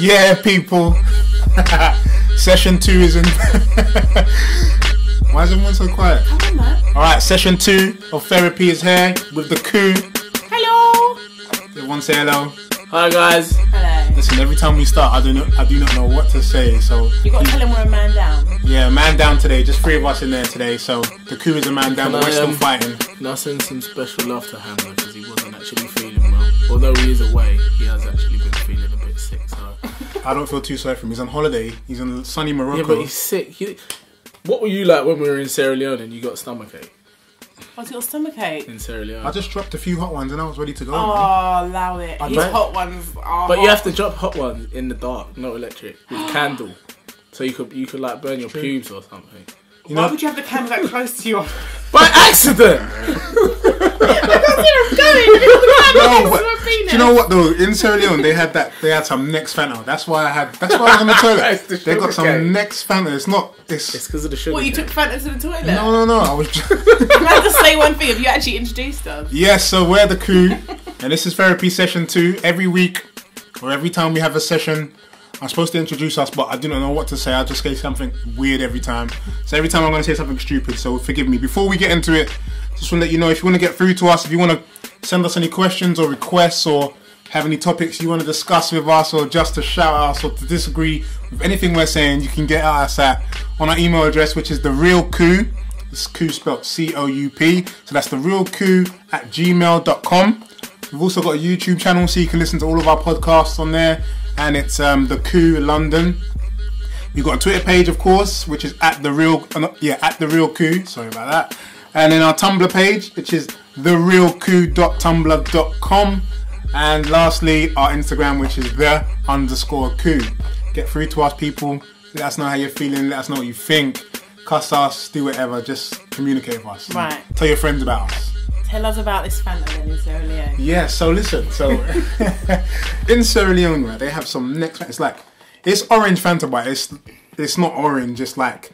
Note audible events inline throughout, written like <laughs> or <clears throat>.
Yeah, people. <laughs> session two is in. <laughs> Why is everyone so quiet? All right, session two of therapy is here with the coup. Hello. Everyone say hello. Hi guys. Hello. Listen, every time we start, I do not, I do not know what to say. So You got to tell him we're a man down. yeah, man down today. Just three of us in there today. So the coup is a man down, Can but we're I, still um, fighting. Now send some special love to Hammer because he wasn't actually feeling well. Although he is away, he has actually been feeling a bit sick. So I don't feel too sorry for him. He's on holiday. He's in sunny Morocco. yeah, Morocco. but he's sick. He, what were you like when we were in Sierra Leone and you got stomachache Oh, What's your stomach ache? in Sierra Leone? I just dropped a few hot ones and I was ready to go. Oh, man. allow it. His bet. hot ones are. but you have to drop hot ones in the dark, not electric, with <gasps> candle. So you could you could like burn your pubes or something. You Why know, would you have the candle that close to your? By accident. <laughs> no, but do you know what though? In Sierra Leone, they had that. They had some Next Fanta. That's why I had. That's why I was on the <laughs> It's the toilet. they got some sugarcane. Next Fanta. It's not. It's, It's because of the sugar. What you cane. took Fanta to the toilet? no, no, no. I was. Just, Can I just say one thing? Have you actually introduced us? yes. So we're the coup, and this is therapy session two. Every week, or every time we have a session, I'm supposed to introduce us, but I do not know what to say. I just say something weird every time. So every time I'm going to say something stupid. So forgive me. Before we get into it, just want to let you know if you want to get through to us, if you want to send us any questions or requests or have any topics you want to discuss with us or just to shout us or to disagree with anything we're saying, you can get at us at on our email address, which is the real coup. It's coup spelled C O U P. So that's the real coup at gmail.com. We've also got a YouTube channel so you can listen to all of our podcasts on there, and it's um, the coup London. We've got a Twitter page, of course, which is at the real, uh, yeah, at the real coup. Sorry about that. And then our Tumblr page, which is therealcoup.tumblr.com. And lastly, our Instagram, which is the underscore coup. Get through to us, people. Let us know how you're feeling. Let us know what you think. Cuss us, do whatever. Just communicate with us. Right. Tell your friends about us. Tell us about this Fanta in Sierra Leone. Yeah, so listen, so <laughs> in Sierra Leone, right, they have some next. It's like it's orange Fanta, but it's it's not orange. It's like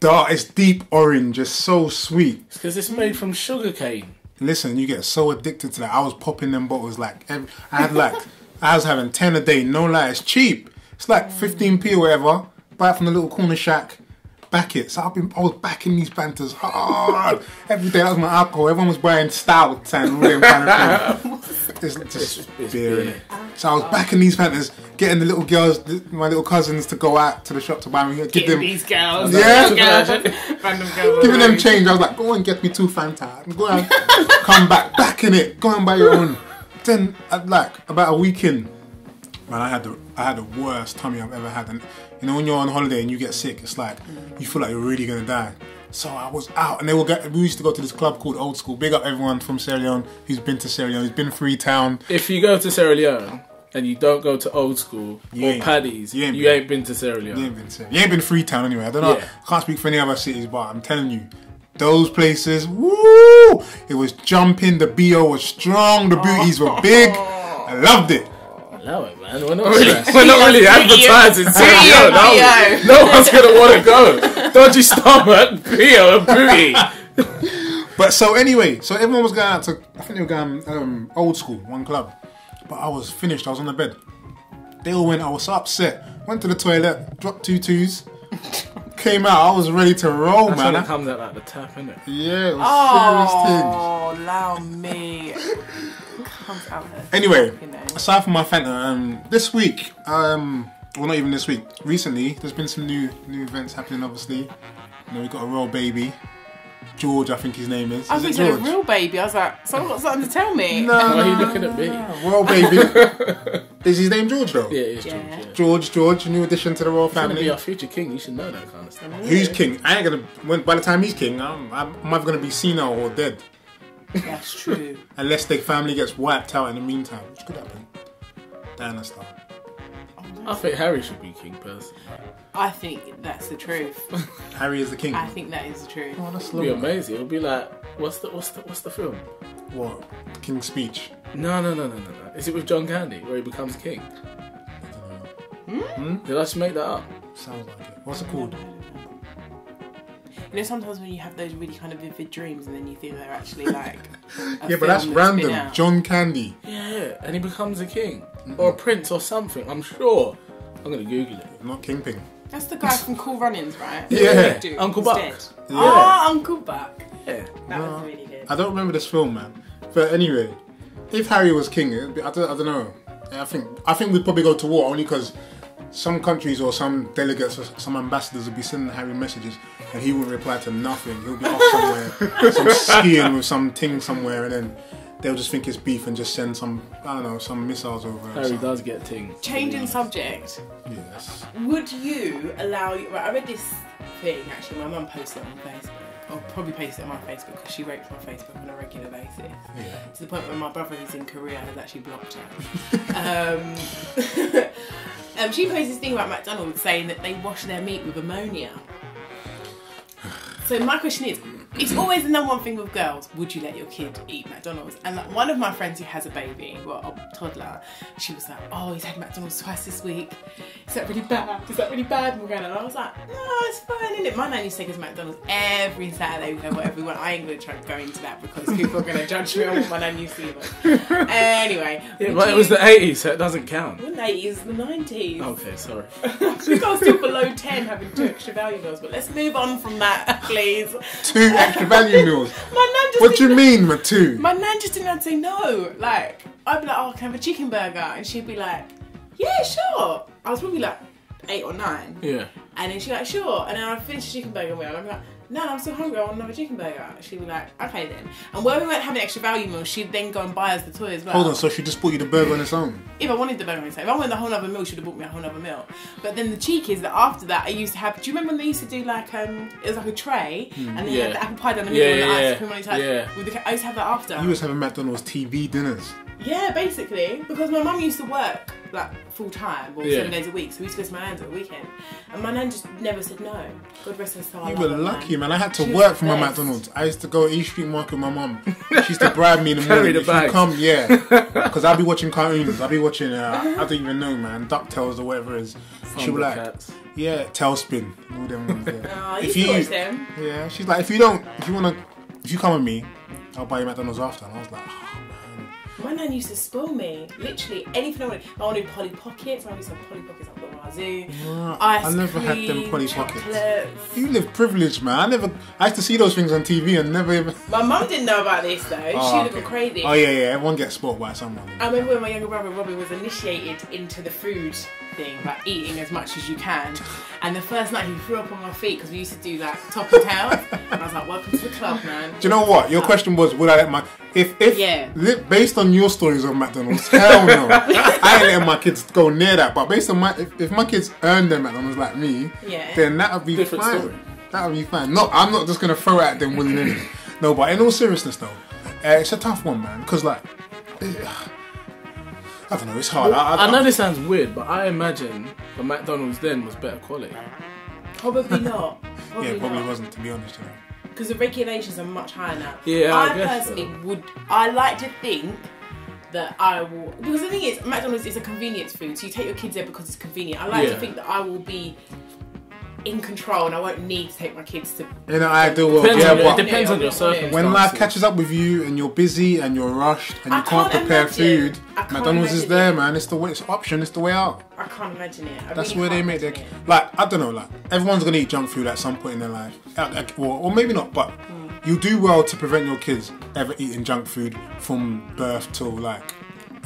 dark. It's deep orange. It's so sweet. Because it's made from sugar cane. Listen, you get so addicted to that. I was popping them bottles like every, I had like <laughs> I was having ten a day. No lie, it's cheap. It's like fifteen p or whatever. Buy it from the little corner shack. Back it. So I've been, I was backing these Fantas hard every day. That was my alcohol. Everyone was buying stouts and all them kind of things. <laughs> It's just it's beer, beer. innit? So I was backing these Fantas, getting the little girls, my little cousins, to go out to the shop to buy me. Give Getting them, these girls. Yeah. girls, random girls. giving them change. I was like, go and get me two Fanta. And go and come back, back in it. Go and buy your own. Then, uh, like about a week in, man, I had the I had the worst tummy I've ever had. And you know, when you're on holiday and you get sick, it's like you feel like you're really gonna die. So I was out, and they were. Get, we used to go to this club called Old School. Big up everyone from Sierra Leone who's been to Sierra Leone, who's been Freetown. If you go to Sierra Leone and you don't go to Old School You or ain't- Paddy's, you you ain't ain't, been- been to Sierra Leone. You ain't been to, you ain't been Freetown anyway. I don't know. Yeah. I can't speak for any other cities, but I'm telling you, those places, woo! It was jumping. The bo was strong. The booties were big. I loved it. Allow it, man. We're not really, we're not really advertising Sierra Video, No, no one's gonna want to go. Dodgy stomach, Pio, and booty. But so anyway, so everyone was going out to. I think they were going um, old school, one club. But I was finished. I was on the bed. They all went. I was so upset. Went to the toilet, dropped two twos, came out. I was ready to roll, That's man. when it comes out like the tap, innit? yeah, it was serious things. Oh, allow me. Comes out her. Anyway, You know. aside from my Fanta, um, this week, um, well, not even this week. Recently, there's been some new new events happening. Obviously, you know, we got a royal baby, George, I think his name is. I Is was it thinking a real baby. I was like, someone got something to tell me. No, <laughs> Why are you looking at me? no. royal baby. <laughs> is his name George though? Yeah, it's Yeah. George. Yeah. George, George, new addition to the royal He's gonna family. be our future king. You should know that kind of stuff. Who's king? I ain't gonna. When, by the time he's king, I'm, I'm either gonna be senile or dead, That's true. unless the family gets wiped out in the meantime, which could happen. Diana style. I think Harry should be king, personally. I think that's the truth. <laughs> Harry is the king. I think that is the truth. Oh, that's It'd be amazing. It'll be like, what's the what's the what's the film? What? King's speech. No, no, no, no, no, no. Is it with John Candy where he becomes king? Hmm? Did I just make that up? Sounds like it. What's it called? You know, sometimes when you have those really kind of vivid dreams and then you think they're actually <laughs> like. Yeah, but that's film random. John Candy. Yeah, and he becomes a king or a prince or something. I'm sure. I'm gonna Google it. Not Kingpin. That's the guy from Cool Runnings, right? <laughs> Yeah. Dude, Uncle he's Buck. Yeah. Ah, Uncle Buck. Yeah. That No. was really good. I don't remember this film, man. But anyway, if Harry was king, it'd be, I, don't, I don't know. I think I think we'd probably go to war only because some countries or some delegates or some ambassadors would be sending Harry messages and he wouldn't reply to nothing. He'll be off somewhere, <laughs> some skiing with some ting somewhere, and then they'll just think it's beef and just send some I don't know some missiles over. Harry does get a ting. Changing subject. Yes. Would you allow? Right, I read this thing actually. My mum posted it on Facebook. I'll probably post it on my Facebook because she rapes my Facebook on a regular basis. Yeah. To the point where my brother, who's in Korea, has actually blocked her. <laughs> um, <laughs> um, she posted this thing about McDonald's saying that they wash their meat with ammonia. So my question is, it's always the number one thing with girls. Would you let your kid eat McDonald's? And like, one of my friends who has a baby, well, a toddler, she was like, "Oh, he's had McDonald's twice this week. Is that really bad? Is that really bad?" And I was like, "No, it's fine, isn't it?" My nan used to take us McDonald's every Saturday. We had whatever we want. I ain't gonna try to go into that because people are gonna judge me on what my nan used to eat. <laughs> Anyway, Yeah, would but it was the 80s, so it doesn't count. the 80s, the 90s. Okay, sorry. I think I was still below 10 having two extra value meals, but let's move on from that, please. <laughs> Two extra value meals. <laughs> My nan just What do you mean, with two? My nan just didn't have to say no. Like, I'd be like, oh, can I have a chicken burger? And she'd be like, yeah, sure. I was probably like eight or nine. Yeah. And then she'd like, sure. And then I'd finish the chicken burger meal. And I'd be like, no, I'm so hungry. I want another chicken burger. She'd be like, okay then. And when we weren't having extra value meals, she'd then go and buy us the toy as well. Hold on, so she just bought you the burger on its own? if I wanted the burger myself, if I wanted the whole other meal, she'd have bought me a whole other meal. But then the cheek is that after that, I used to have. Do you remember when they used to do like um, it was like a tray, and then you Yeah. had the apple pie down the middle Yeah, and the yeah, ice cream on each side. yeah. With the, I used to have that after. You was having McDonald's TV dinners. Yeah, basically, because my mum used to work like full time or Yeah. seven days a week, so we used to go to my nan's at the weekend, and my nan just never said no. God rest her soul. I You were lucky, man. I had to She work for my. McDonald's. I used to go East Street Market with my mum. She used to <laughs> bribe me in the Carry morning. the if you come, yeah, <laughs> because I'll be watching cartoons. I'll be watching. Uh, I don't even know, man. Ducktales or whatever it is. She'll be like, Thundercats. yeah, TaleSpin. All them ones. Yeah. <laughs> Oh, If used you- watch them. yeah, she's like, if you don't, if you wanna, if you come with me, I'll buy you McDonald's after. And I was like, oh, My nan used to spoil me. Literally anything I wanted. I wanted Polly Pockets. I wanted have Polly Pockets up the wazoo. Ice I never had them Polly Pockets. chocolates. You live privileged, man. I never. I used to see those things on TV and never even. My mum didn't know about this though. she Oh, would have okay. gone crazy. Oh yeah, yeah. Everyone gets spoiled by someone. I remember when my younger brother Robbie was initiated into the food thing, like eating as much as you can. And the first night he threw up on my feet because we used to do like top and tails. And I was like, welcome to the club, man. Do you know what? Your uh, question was, would I let my if if Yeah. based on your stories of McDonald's? Hell no, <laughs> I ain't letting my kids go near that. But based on my if, if my kids earn their McDonald's like me, Yeah. then that would be Different fine. story. That would be fine. No, I'm not just gonna throw it at them willy nilly. <laughs> no, but in all seriousness though, uh, it's a tough one, man. Because like, I don't know, it's hard. I, I, I know this sounds weird, but I imagine the McDonald's then was better quality. Probably not. <laughs> Probably yeah, probably not. wasn't to be honest. You know. Because the regulations are much higher now. Yeah, I I, guess personally so. would. I like to think that I will because the thing is, McDonald's is a convenience food, so you take your kids there because it's convenient. I like Yeah. to think that I will be in control and I won't need to take my kids to. In an ideal world, Depends yeah, on but it depends on your When circumstances. when life catches up with you and you're busy and you're rushed and you I can't, can't prepare imagine. food, can't McDonald's is there, it. man. It's the way. It's option. It's the way out. I can't imagine it. I That's really where they make their it. like. I don't know. Like everyone's gonna eat junk food at some point in their life, Uh, or, or maybe not. But you do well to prevent your kids ever eating junk food from birth till like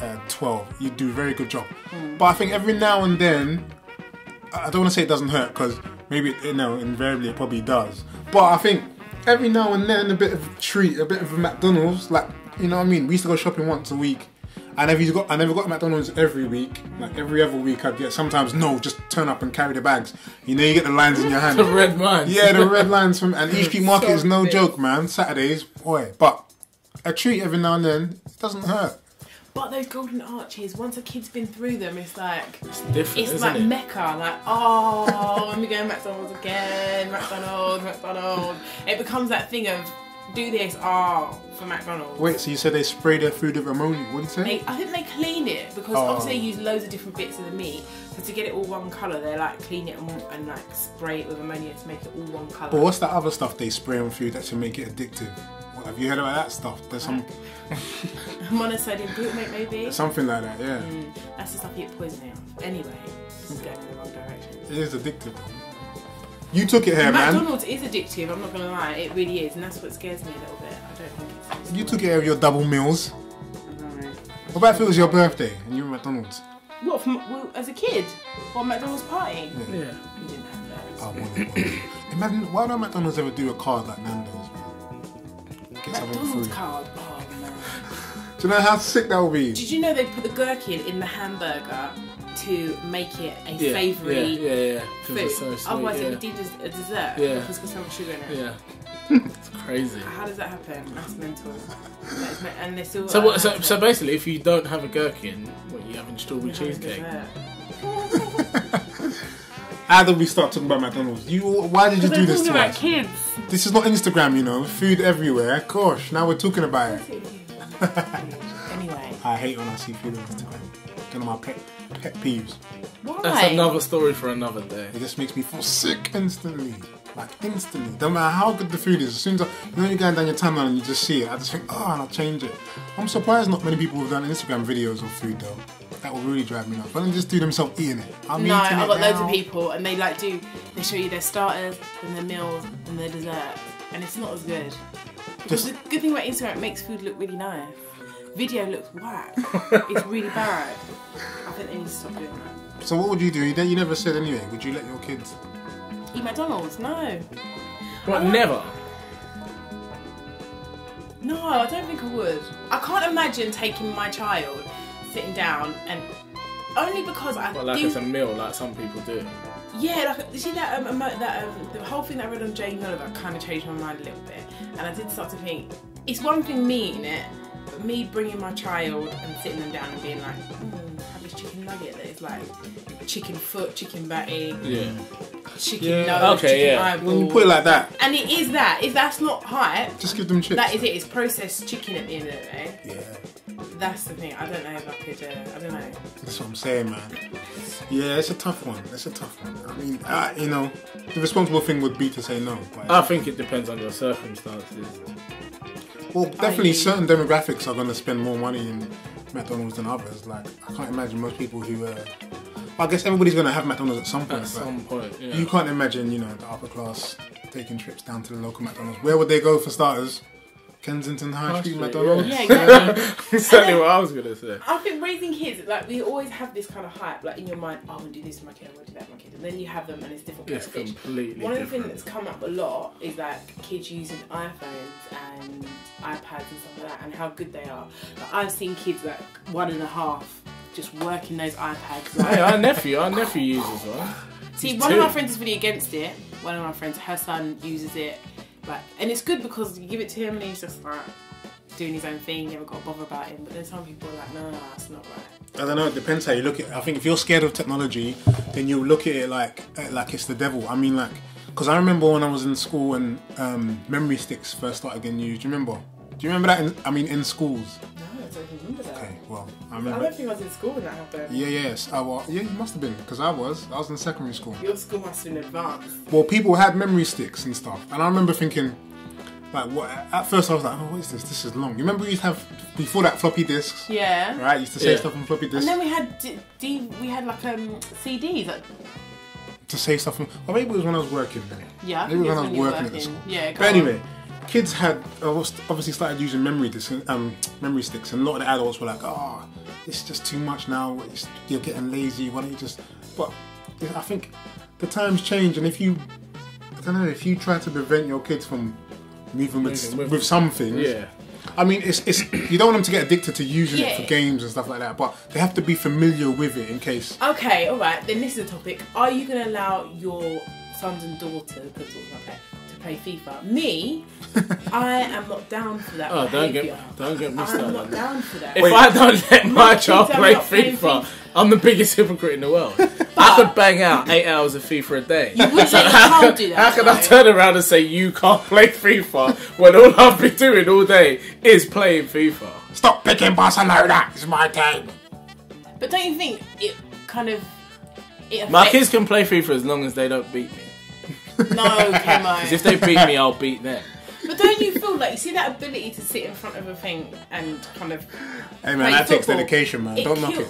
uh, twelve. You do a very good job. But I think every now and then, I I don't want to say it doesn't hurt because maybe you know invariably it probably does. But I think every now and then a bit of a treat, a bit of a McDonald's, like you know what I mean. We used to go shopping once a week. And I never got I never got McDonald's every week. Like every other week I'd get sometimes no, just turn up and carry the bags. You know you get the lines in your hand. <laughs> The red mine. Yeah, the red lines from and <laughs> East Street Market is no Stop joke, man. Saturdays, boy. But a treat every now and then it doesn't hurt. But those golden arches, once a kid's been through them, it's like It's different, it's isn't like it? Mecca. Like, oh, let me go to McDonald's again, McDonald's, McDonald's. It becomes that thing of do this are for McDonald's. Wait, so you said they spray their food with ammonia? What did you say? They, I think they clean it because Oh. obviously they oh. use loads of different bits of the meat. So to get it all one colour, they like clean it and, and like spray it with ammonia to make it all one colour. But what's that other stuff they spray on food that should make it addictive? What, have you heard about that stuff? There's some <laughs> <laughs> Monosodium glutamate maybe. something like that. Yeah, Mm, that's the stuff you get poisoning of. Anyway, this is going in the wrong direction. it is addictive. You took it here, man. McDonald's is addictive, I'm not gonna lie, it really is, and that's what scares me a little bit. I don't think it's. You took care of your double meals. Alright. What about if it was your birthday and you were at McDonald's? What, from, well, as a kid? Or McDonald's party? Yeah. You didn't have those. I wouldn't. wouldn't. Imagine why don't McDonald's ever do a card like Nando's? Man? Get McDonald's card? Oh no. Do you know how sick that would be? Did you know they put the gherkin in the hamburger to make it a Yeah, savoury Yeah, yeah, yeah. 'Cause food? it's so sweet, Otherwise, yeah. it would be des- a dessert Yeah. because it's got so much sugar in it. Yeah. <laughs> it's crazy. How does that happen? That's mental. That is me- and they still. So what? So, so basically, if you don't have a gherkin, what you having strawberry You're having cheesecake? <laughs> How did we start talking about McDonald's? You, why did you do They're this to about us? kids. This is not Instagram, you know. Food everywhere. Gosh, now we're talking about it. Anyway, <laughs> I hate when I see food on Instagram. One of my pet pet peeves. why? That's another story for another day. It just makes me feel sick instantly. Like instantly. Don't matter how good the food is. As soon as I, you know you're going down your timeline and you just see it, I just think, oh, and I'll change it. I'm surprised not many people have done Instagram videos of food though. That would really drive me nuts. Why don't they just do themselves eating it? I'm No, eating I've it got loads of people, and they like do. They show you their starters, and their meals, and their dessert, and it's not as good. Because Just- the good thing about Instagram, it makes food look really nice. Video looks whack. it's really bad. I think they need to stop doing that. So what would you do? You, you never said anything. Would you let your kids? Eat McDonald's? No. What? I- Never. No, I don't think I would. I can't imagine taking my child, sitting down, and only because I Well, like do it's a meal, like some people do. Yeah, like you see that um, that um, the whole thing that I read on Jamie Oliver kind of changed my mind a little bit, and I did start to think it's one thing me eating it, but me bringing my child and sitting them down and being like, mm, have this chicken nugget that is like chicken foot, chicken batty, Yeah. chicken Yeah. nose, Okay, chicken yeah. eyeball. When you put it like that, and it is that. If that's not hype, just give them chips. that is it. It's processed chicken at the end of the day. Yeah, That's the thing. I don't know if I could. Uh, I don't know. that's what I'm saying, man. Yeah, it's a tough one. It's a tough one. I mean, uh, you know, the responsible thing would be to say no. But I think it depends on your circumstances. Well, definitely I- certain demographics are going to spend more money in McDonald's than others. Like, I can't imagine most people who. Uh, I guess everybody's going to have McDonald's at some point. At some point, yeah. You can't imagine, you know, the upper class taking trips down to the local McDonald's. Where would they go for starters? Kensington High, High Street Street, McDonald's. Yeah, <laughs> exactly. exactly what I was gonna say. I think raising kids, like we always have this kind of hype, like in your mind, oh, I want to do this to my kid, I want to do that to my kid, and then you have them and it's different. It's kind of fish. completely One of the things that's come up a lot is like kids using iPhones and iPads and stuff like that, and how good they are. Like, I've seen kids like one and a half just working those iPads. Like, Hey, our nephew, our nephew uses one. See, He's one of my friends is really against it. One of my friends, her son uses it, like, and it's good because you give it to him and he's just like doing his own thing. Never got to bother about him. But then some people are like, no, no, that's not right. I don't know. It depends how you look at. it. I think if you're scared of technology, then you look at it like like it's the devil. I mean, like, because I remember when I was in school and um, memory sticks first started getting used. Do you remember? Do you remember that? In, I mean, in schools. No, well, I remember. I don't think I was in school when that happened. Yeah, yes. I was. Yeah, you must have been because I was. I was in secondary school. Your school must have been advanced. Well, people had memory sticks and stuff, and I remember thinking, like, what? At first, I was like, oh, what is this? This is long. You remember we used to have before that floppy disks, Yeah. right? Used to save Yeah. stuff on floppy disks. And then we had D, D we had like um CDs. Like, to save stuff. Or maybe it was when I was working. Then. yeah, I Maybe think when it's I was when you working at the school. Yeah. go But on. anyway, kids had uh, obviously started using memory disks, um, memory sticks, and a lot of the adults were like, "Oh, it's just too much now. It's, you're getting lazy. Why don't you just?" But I think the times change, and if you, I don't know, if you try to prevent your kids from moving with, Moving with, with- some things, Yeah. I mean, it's, it's you don't want them to get addicted to using it for games and stuff like that, but they have to be familiar with it in case. Okay, all right. Then this is a topic. Are you going to allow your sons and daughters, because it's not pet, to play FIFA. Me, <laughs> I am not down for that. Oh, don't behaviour. get don't get me started. I'm not down for that. If Wait. I don't let my, my child play FIFA, FIFA, I'm the biggest hypocrite in the world. <laughs> I could bang out eight hours of FIFA a day. You would let your how, child can- do that, how can I turn around and say you can't play FIFA when all I've been doing all day is playing FIFA? Stop picking Barcelona. It's my game. But don't you think it kind of it My kids can play FIFA as long as they don't beat me. No, Kemo. Because <laughs> if they beat me, I'll beat them. But don't you feel like you see that ability to sit in front of a thing and kind of Hey man, play that takes dedication, man. Don't knock it.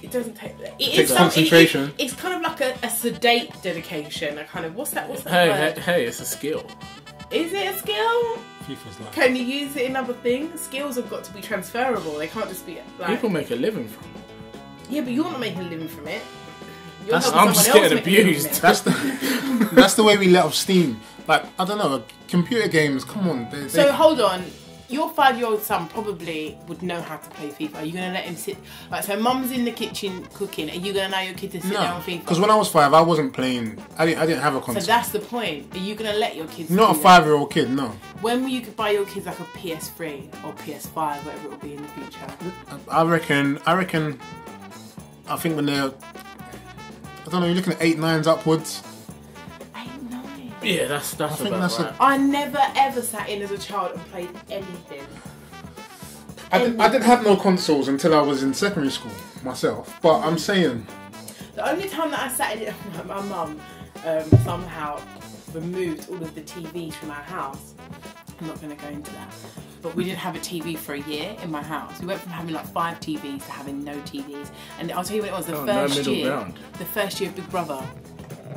It doesn't take that. It takes is some- it- concentration. it- it's kind of like a, a sedate dedication. A kind of what's that? What's that Hey, word? hey, hey, it's a skill. Is it a skill? FIFA's like. Can you use it in other things? Skills have got to be transferable. They can't just be like People make a living from it. yeah, but you're not making a living from it. You're That's- I'm just someone else getting make a living abused. <laughs> That's the that's the way we let off steam. Like I don't know, computer games. Come on, they, they, So hold on. Your five-year-old son probably would know how to play FIFA. Are you gonna let him sit? Like, so mum's in the kitchen cooking. Are you gonna allow your kid to sit down no, on FIFA? because when I was five, I wasn't playing. I didn't. I didn't have a console. So console. that's the point. Are you gonna let your kids? Not a five-year-old kid. No, When will you buy your kids like a PS3 or PS5, whatever it will be in the future? I reckon. I reckon. I think when they're. I don't know. You're looking at eight, nines upwards. Eight, nine. Yeah, that's that's I think about that's a- right. I never ever sat in as a child and played anything. I didn't, I didn't have no consoles until I was in secondary school myself. But I'm saying, The only time that I sat in it, <laughs> my mum um, somehow removed all of the TVs from our house. I'm not going to go into that. But we didn't have a TV for a year in my house. We went from having like five TVs to having no TVs. And I'll tell you when it was the Oh, first middle year. ground. The first year of Big Brother.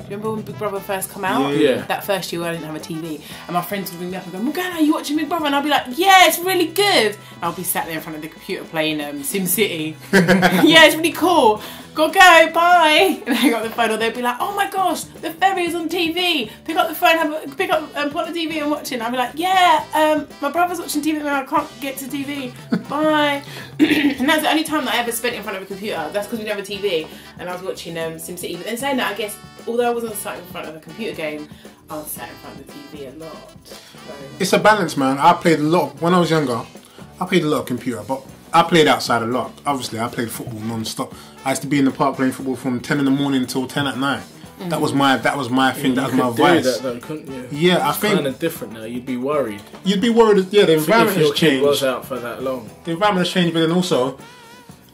Remember when Big Brother first come out? Yeah. That first year I didn't have a TV. And my friends would ring me up and go, Morgana, are you watching Big Brother? And I'll be like, yeah, it's really good. And I'll be sat there in front of the computer playing um, SimCity. <laughs> yeah, it's really cool. Gotta go, bye. <laughs> And hang up the phone, or they'd be like, oh my gosh, the ferry is on TV. Pick up the phone, have a, pick up, um, put on the TV and watch it. And I'll be like, yeah, um, my brother's watching TV, and I can't get to TV. <laughs> Bye. <clears throat> and that's the only time that I ever spent in front of a computer. That's because we didn't have a TV, and I was watching um, SimCity. But then saying that, I guess although I wasn't sat in front of a computer game, I was sat in front of the TV a lot. So, it's a balance, man. I played a lot when I was younger. I played a lot of computer, but I played outside a lot. Obviously, I played football non-stop. I used to be in the park playing football from ten in the morning till ten at night. That mm. was my that was my thing. that was my could vice. that though, couldn't you? Yeah, I think Kind think of different now. You'd be worried you'd be worried. Yeah, the if environment your has kid was out for that long. The environment has changed, but then also,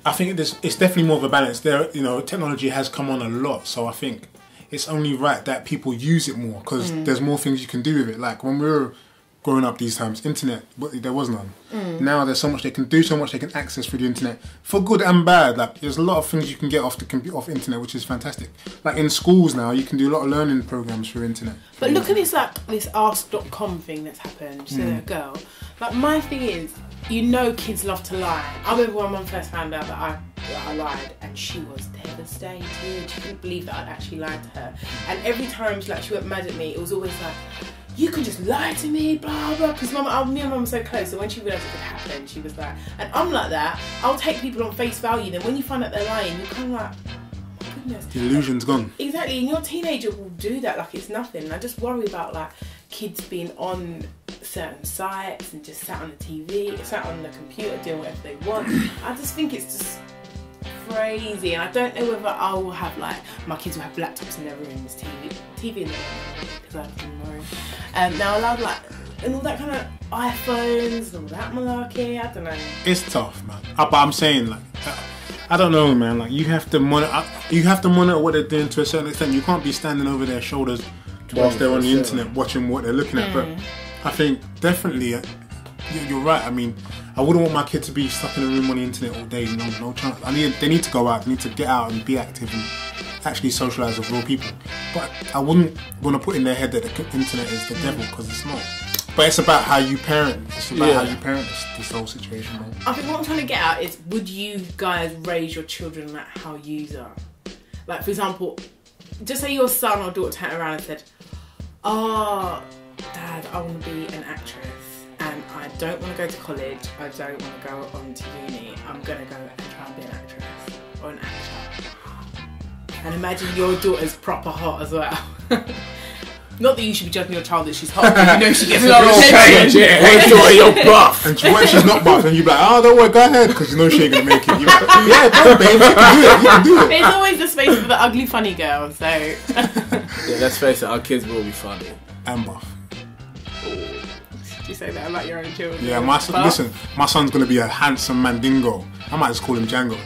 I think it's, it's definitely more of a balance. There, you know, technology has come on a lot, so I think it's only right that people use it more because there's more things you can do with it. Like when we were growing up these times, internet, but there was none. Now there's so much they can do, so much they can access through the internet for good and bad. Like there's a lot of things you can get off the computer, off internet, which is fantastic. Like in schools now, you can do a lot of learning programs through internet. But look at this like this ask.com thing that's happened to Hmm. a girl. Like my thing is, you know kids love to lie. I remember when my mum first found out that I that I lied and she was devastated. She couldn't believe that I'd actually lied to her. And every time she like she went mad at me, it was always like you can just lie to me, blah blah. Because mum, me and mum were so close. So when she realised it could happen, she was like, and I'm like that. I'll take people on face value. Then when you find out they're lying, you're kind of like, oh my goodness. The illusion's gone. Exactly, and your teenager will do that like it's nothing. And I just worry about like kids being on certain sites and just sat on the TV, sat on the computer doing whatever they want. I just think it's just crazy, and I don't know whether I will have like my kids will have laptops in their rooms, TV, TV in their room because I have them in my room. Um, now allowed like and all that kind of iPhones and all that malarkey. I don't know. It's tough, man. Uh, but I'm saying, like, uh, I don't know, man. Like, you have to monitor. uh, You have to monitor what they're doing to a certain extent. You can't be standing over their shoulders whilst they're on the internet watching what they're looking at. But I think definitely, uh, you- you're right. I mean, I wouldn't want my kid to be stuck in a room on the internet all day. No, no chance. I need. They need to go out. They need to get out and be active and actually socialize with real people. But I wouldn't want to put in their head that the internet is the devil because it's not. But it's about how you parent. It's about Yeah. how you parent this, this whole situation, man. I think what I'm trying to get at is would you guys raise your children like how you are? Like for example, just say your son or daughter turned around and said, Oh, dad, I want to be an actress and I don't want to go to college, I don't want to go on to uni, I'm gonna go and try and be an actress or an actor. And imagine your daughter's proper hot as well. <laughs> Not that you should be judging your child that she's hot, but you know she gets <laughs> a lot of Change attention. it. What you doing? You're buff. And she, what if she's not buff? And you're like, oh, don't worry, go ahead, because you know she ain't gonna make it. You're like, yeah, go, babe, you can do it. You can do it. There's always a space for the ugly, funny girl. So <laughs> Yeah, let's face it, our kids will be funny. And buff. You say that about your own children. Yeah, my son, But- listen, my son's gonna be a handsome mandingo. I might just call him Django.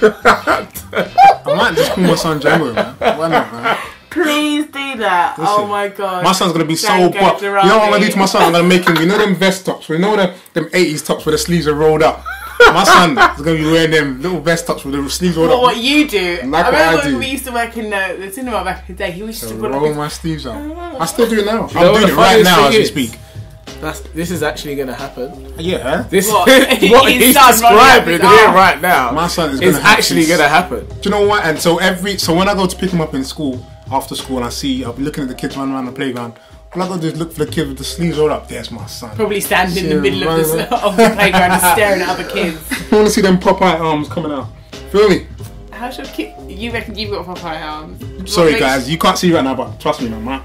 <laughs> I might just call my son Django, man. Why not, man? Please do that. oh my god. My son's gonna be so Django buff. You know what I'm gonna do to my son? I'm gonna make him. You know them vest tops. You know them them 80s tops where the sleeves are rolled up. My son is gonna be wearing them little vest tops with the sleeves rolled What, up. what you do? Like I what remember I do. when we used to work in the, the cinema back in the day. He used to So put roll up my sleeves up. <laughs> I still do it now. I'm doing it right now thing as we speak. That's this is actually gonna happen. Yeah. This What? <laughs> what, <laughs> His he's son running up describing his here arm. right now. My son is is gonna have actually this- gonna happen. Do you know what? And so every so when I go to pick him up in school after school and I see I'll be looking at the kids running around the playground. All I gotta do is look for the kid with the sleeves rolled up. There's my son. probably standing in the Yeah, middle of the, of the playground and <laughs> staring at other kids. I want to see them Popeye arms coming out. Feel me? How's your kid? You reckon you've got Popeye arms? What Sorry makes- guys, you can't see right now, but trust me, man. man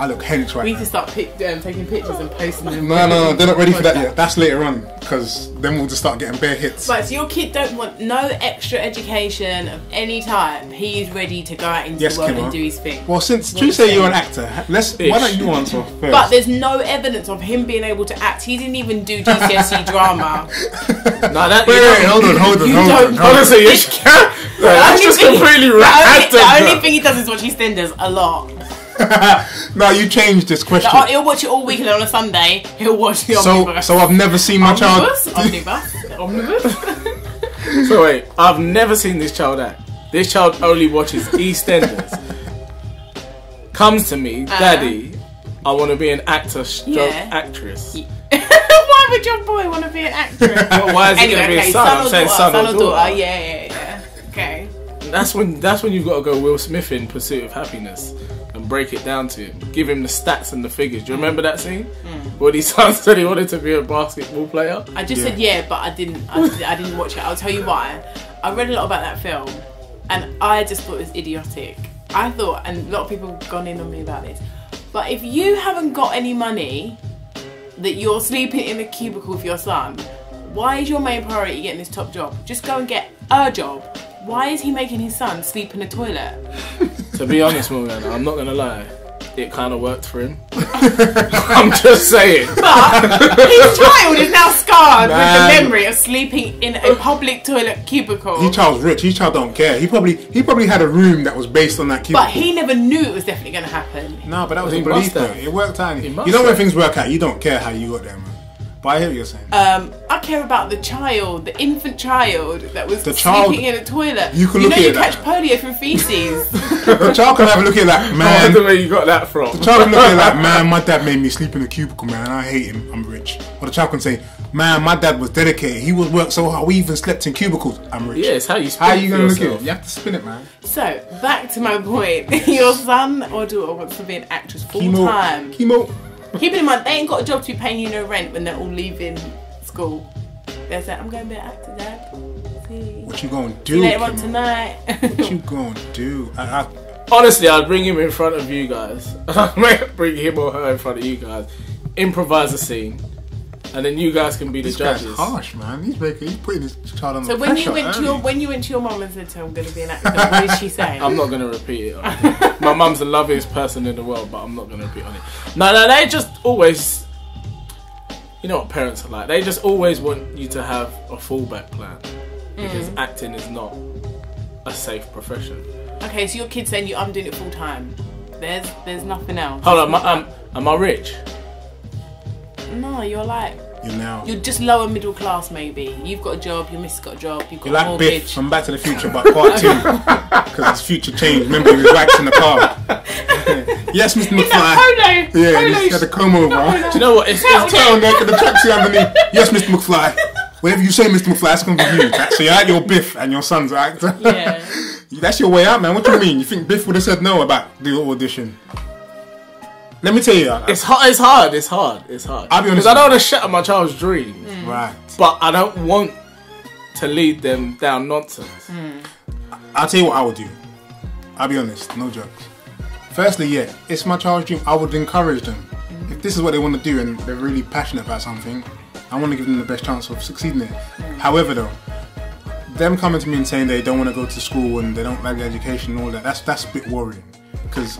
I look hench right We need now. to start pic- um, taking pictures and posting them. No, no, no, they're not ready for that yet. That's later on, because then we'll just start getting bare hits. Right, so your kid don't want no extra education of any type. He is ready to go out into Yes, the world Kimmo. and do his thing. Well, since What you say you're an actor, let's. Why don't you answer first? But there's no evidence of him being able to act. He didn't even do GCSE <laughs> drama. No, that wait, wait, hold on, hold on, You hold don't- on. Hold on. Honestly, you can't. That's just thing- completely The only, random. the only thing he does is watch EastEnders a lot. <laughs> no, you changed this question. Like, oh, he'll watch it all weekend on a Sunday. He'll watch the So, omnibus. so I've never seen my child. omnibus, omnibus, <laughs> omnibus. <laughs> So wait, I've never seen this child act. This child only watches EastEnders. Comes to me, uh-huh. Daddy, I want to be an actor, stroke. Yeah. actress. Why would your boy want to be an actor? Well, why is he anyway, gonna be okay, a son? I'm saying daughter, son, or daughter. Yeah, yeah, yeah. Okay. That's when that's when you've got to go Will Smith in Pursuit of Happiness and break it down to him. Give him the stats and the figures. Do you mm. remember that scene? When his son said he wanted to be a basketball player? I just Yeah. said yeah, but I didn't. I, did- I didn't watch it. I'll tell you why. I read a lot about that film, and I just thought it was idiotic. I thought, and a lot of people have gone in on me about this. But if you haven't got any money, that you're sleeping in a cubicle with your son, why is your main priority getting this top job? Just go and get a job. Why is he making his son sleep in a toilet? <laughs> To be honest, Morgan, I'm not gonna lie. It kind of worked for him. <laughs> I'm just saying. But his child is now scarred with Man. the memory of sleeping in a public toilet cubicle. His child's rich. His child don't care. He probably he probably had a room that was based on that cubicle. But he never knew it was definitely going to happen. No, but that was He a belief must though. have. It worked out. You must know when have. things work out, you don't care how you got there, man. But I hear what you're saying. Um, I care about the child, the infant child that was The child- sleeping in a toilet. You can you look know at you it that catch polio from feces. <laughs> the child can have a look at that man. <laughs> I man. wonder where you got that from. The child can look at that <laughs> man. My dad made me sleep in a cubicle, man. I hate him. I'm rich. Or the child can say, man, my dad was dedicated. He would work so hard. We even slept in cubicles. I'm rich. Yeah, it's how you spin How it you gonna look at it? You have to spin it, man. so back to my point. Your son or daughter wants to be an actress full Chemo. time. Chemo. Keeping in mind they ain't got a job to be paying you no rent when they're all leaving school. They're saying, I'm going to be an actor, dad. See. What you gonna do? you later on Chemo? tonight. What you gonna do? I, I, Honestly, I'd bring him in front of you guys. <laughs> I'd bring him or her in front of you guys. Improvise a scene. And then you guys can be the this guy's judges. harsh, man. He's making. He's putting his child on So the when pressure you went to your when you went to your mom and said to her, "I'm going to be an actor," what did she say? I'm not gonna repeat it. My mum's the loveliest person in the world, but I'm not gonna repeat on it. No, no, they just always. You know what parents are like. They just always want you to have a fallback plan because Mm. acting is not a safe profession. Okay, so your kid's saying you, I'm doing it full time. There's there's nothing else. Hold on, am I, am, am I rich? No, you're like you're now. you're just lower middle class maybe. You've got a job, your missus got a job, you've got You're a like Biff mortgage. from Back to the Future, but part two. <laughs> Because his future changed. Remember, he was waxing the car. <laughs> yes, Mr. Is that McFly. polo? Yeah, polo he had the comb over. Do you know what? It's, Hell it's yeah. Turtleneck and the tracksuit <laughs> underneath. Yes, Mr. McFly. Whatever you say, Mr. McFly, that's going to be you. So you're at your Biff and your son's actor. Yeah. That's your way out, man. What do you mean? You think Biff would have said no about the audition? Let me tell you. I- it's hard. It's hard. It's hard. It's hard. I'll be honest Because I don't want to shatter my child's dreams, mm. Right. but I don't want to lead them down nonsense. Mm. I'll tell you what I would do. I'll be honest, no jokes. firstly, yeah, it's my child's dream. I would encourage them. Mm. If this is what they want to do and they're really passionate about something, I want to give them the best chance of succeeding in it. However, though, them coming to me and saying they don't want to go to school and they don't like the education and all that, that's that's a bit worrying because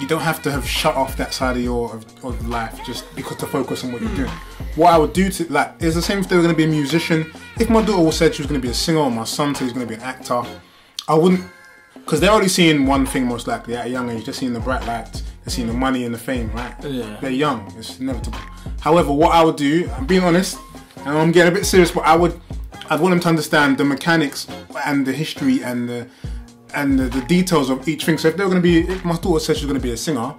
you don't have to have shut off that side of your of, of life just because to focus on what you're hmm. doing. What I would do to like is the same if they were going to be a musician. If my daughter said she was going to be a singer or my son said he's going to be an actor, I wouldn't because they're already seeing one thing most likely at a young age. They're seeing the bright lights, they're seeing the money and the fame, right? Yeah. They're young. It's inevitable. However, what I would do, I'm being honest, and I'm getting a bit serious, but I would, I'd want them to understand the mechanics and the history and the and the, the details of each thing. So if they're going to be, if my daughter says she's going to be a singer,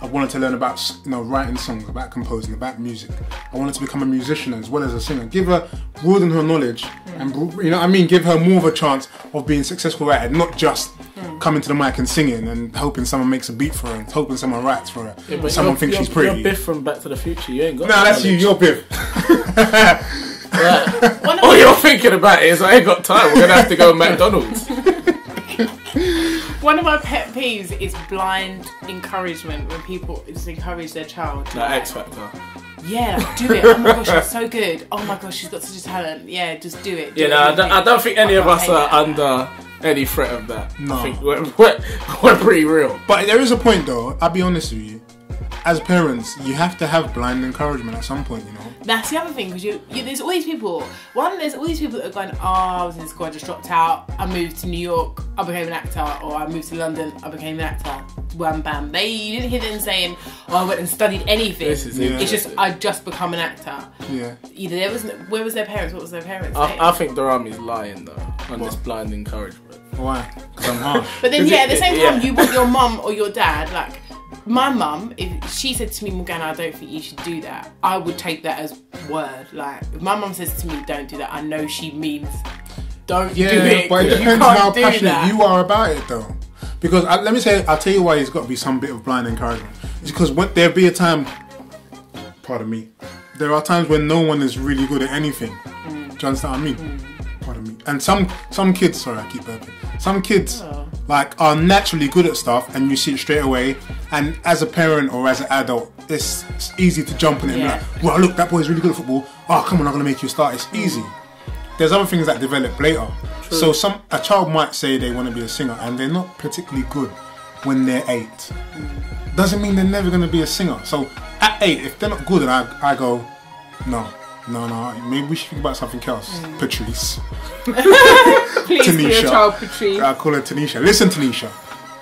I wanted to learn about you know writing songs, about composing, about music. I wanted to become a musician as well as a singer. Give her broaden her knowledge and you know what I mean. Give her more of a chance of being successful at it, not just coming to the mic and singing and hoping someone makes a beat for her and hoping someone writes for her. Yeah, or someone you're, thinks you're, she's pretty. You're Biff from Back to the Future. You ain't got. No, that that's you. knowledge. You're Biff. <laughs> <laughs> Right. All you're thinking about is I ain't got time. We're gonna have to go McDonald's. <laughs> One of my pet peeves is blind encouragement when people just encourage their child. to, Like like, X Factor. Yeah, like, do it. Oh my gosh, she's so good. Oh my gosh, she's got such a talent. Yeah, just do it. Do Yeah, it, no, I do don't. I don't think any of us are that. under any threat of that. No. I think we're, <laughs> we're, we're pretty real. But there is a point though. I'll be honest with you. As parents, you have to have blind encouragement at some point. You know. That's the other thing because you, you, there's all these people. One, there's all these people that are going, oh, I was in school, I just dropped out. I moved to New York, I became an actor, or I moved to London, I became an actor. Wham bam. They you didn't hear them saying, oh, I went and studied anything. This is Yeah. It's just interesting. I just become an actor. Yeah. Either there was where was their parents? What was their parents? I, I think Dorami's lying though on this blind encouragement. Why? Because I'm harsh. But then, Is yeah, it- at the same yeah. time, you want your mum or your dad, like my mum, if she said to me, Morgana, I don't think you should do that, I would take that as word. Like, if my mum says to me, don't do that, I know she means don't Yeah, do it. but it 'cause depends you on can't how passionate that. you are about it, though. Because I, let me say, I'll tell you why there's got to be some bit of blind encouragement. It's because when, there'll be a time, pardon me, there are times when no one is really good at anything. Mm. Do you understand what I mean? Pardon me. And some some kids, sorry, I keep burping. Some kids Oh. like are naturally good at stuff, and you see it straight away. And as a parent or as an adult, it's, it's easy to jump on it Yeah. and be like, "Well, look, that boy's really good at football. Oh, come on, I'm gonna make you start." It's mm. easy there's other things that develop later. So some a child might say they want to be a singer and they're not particularly good when they're eight. Mm. Doesn't mean they're never going to be a singer. So at eight, if they're not good, and I, I go, no, no, no, maybe we should think about something else. Mm. Patrice. <laughs> Please Tanisha. child Patrice. I call her Tanisha. Listen, Tanisha.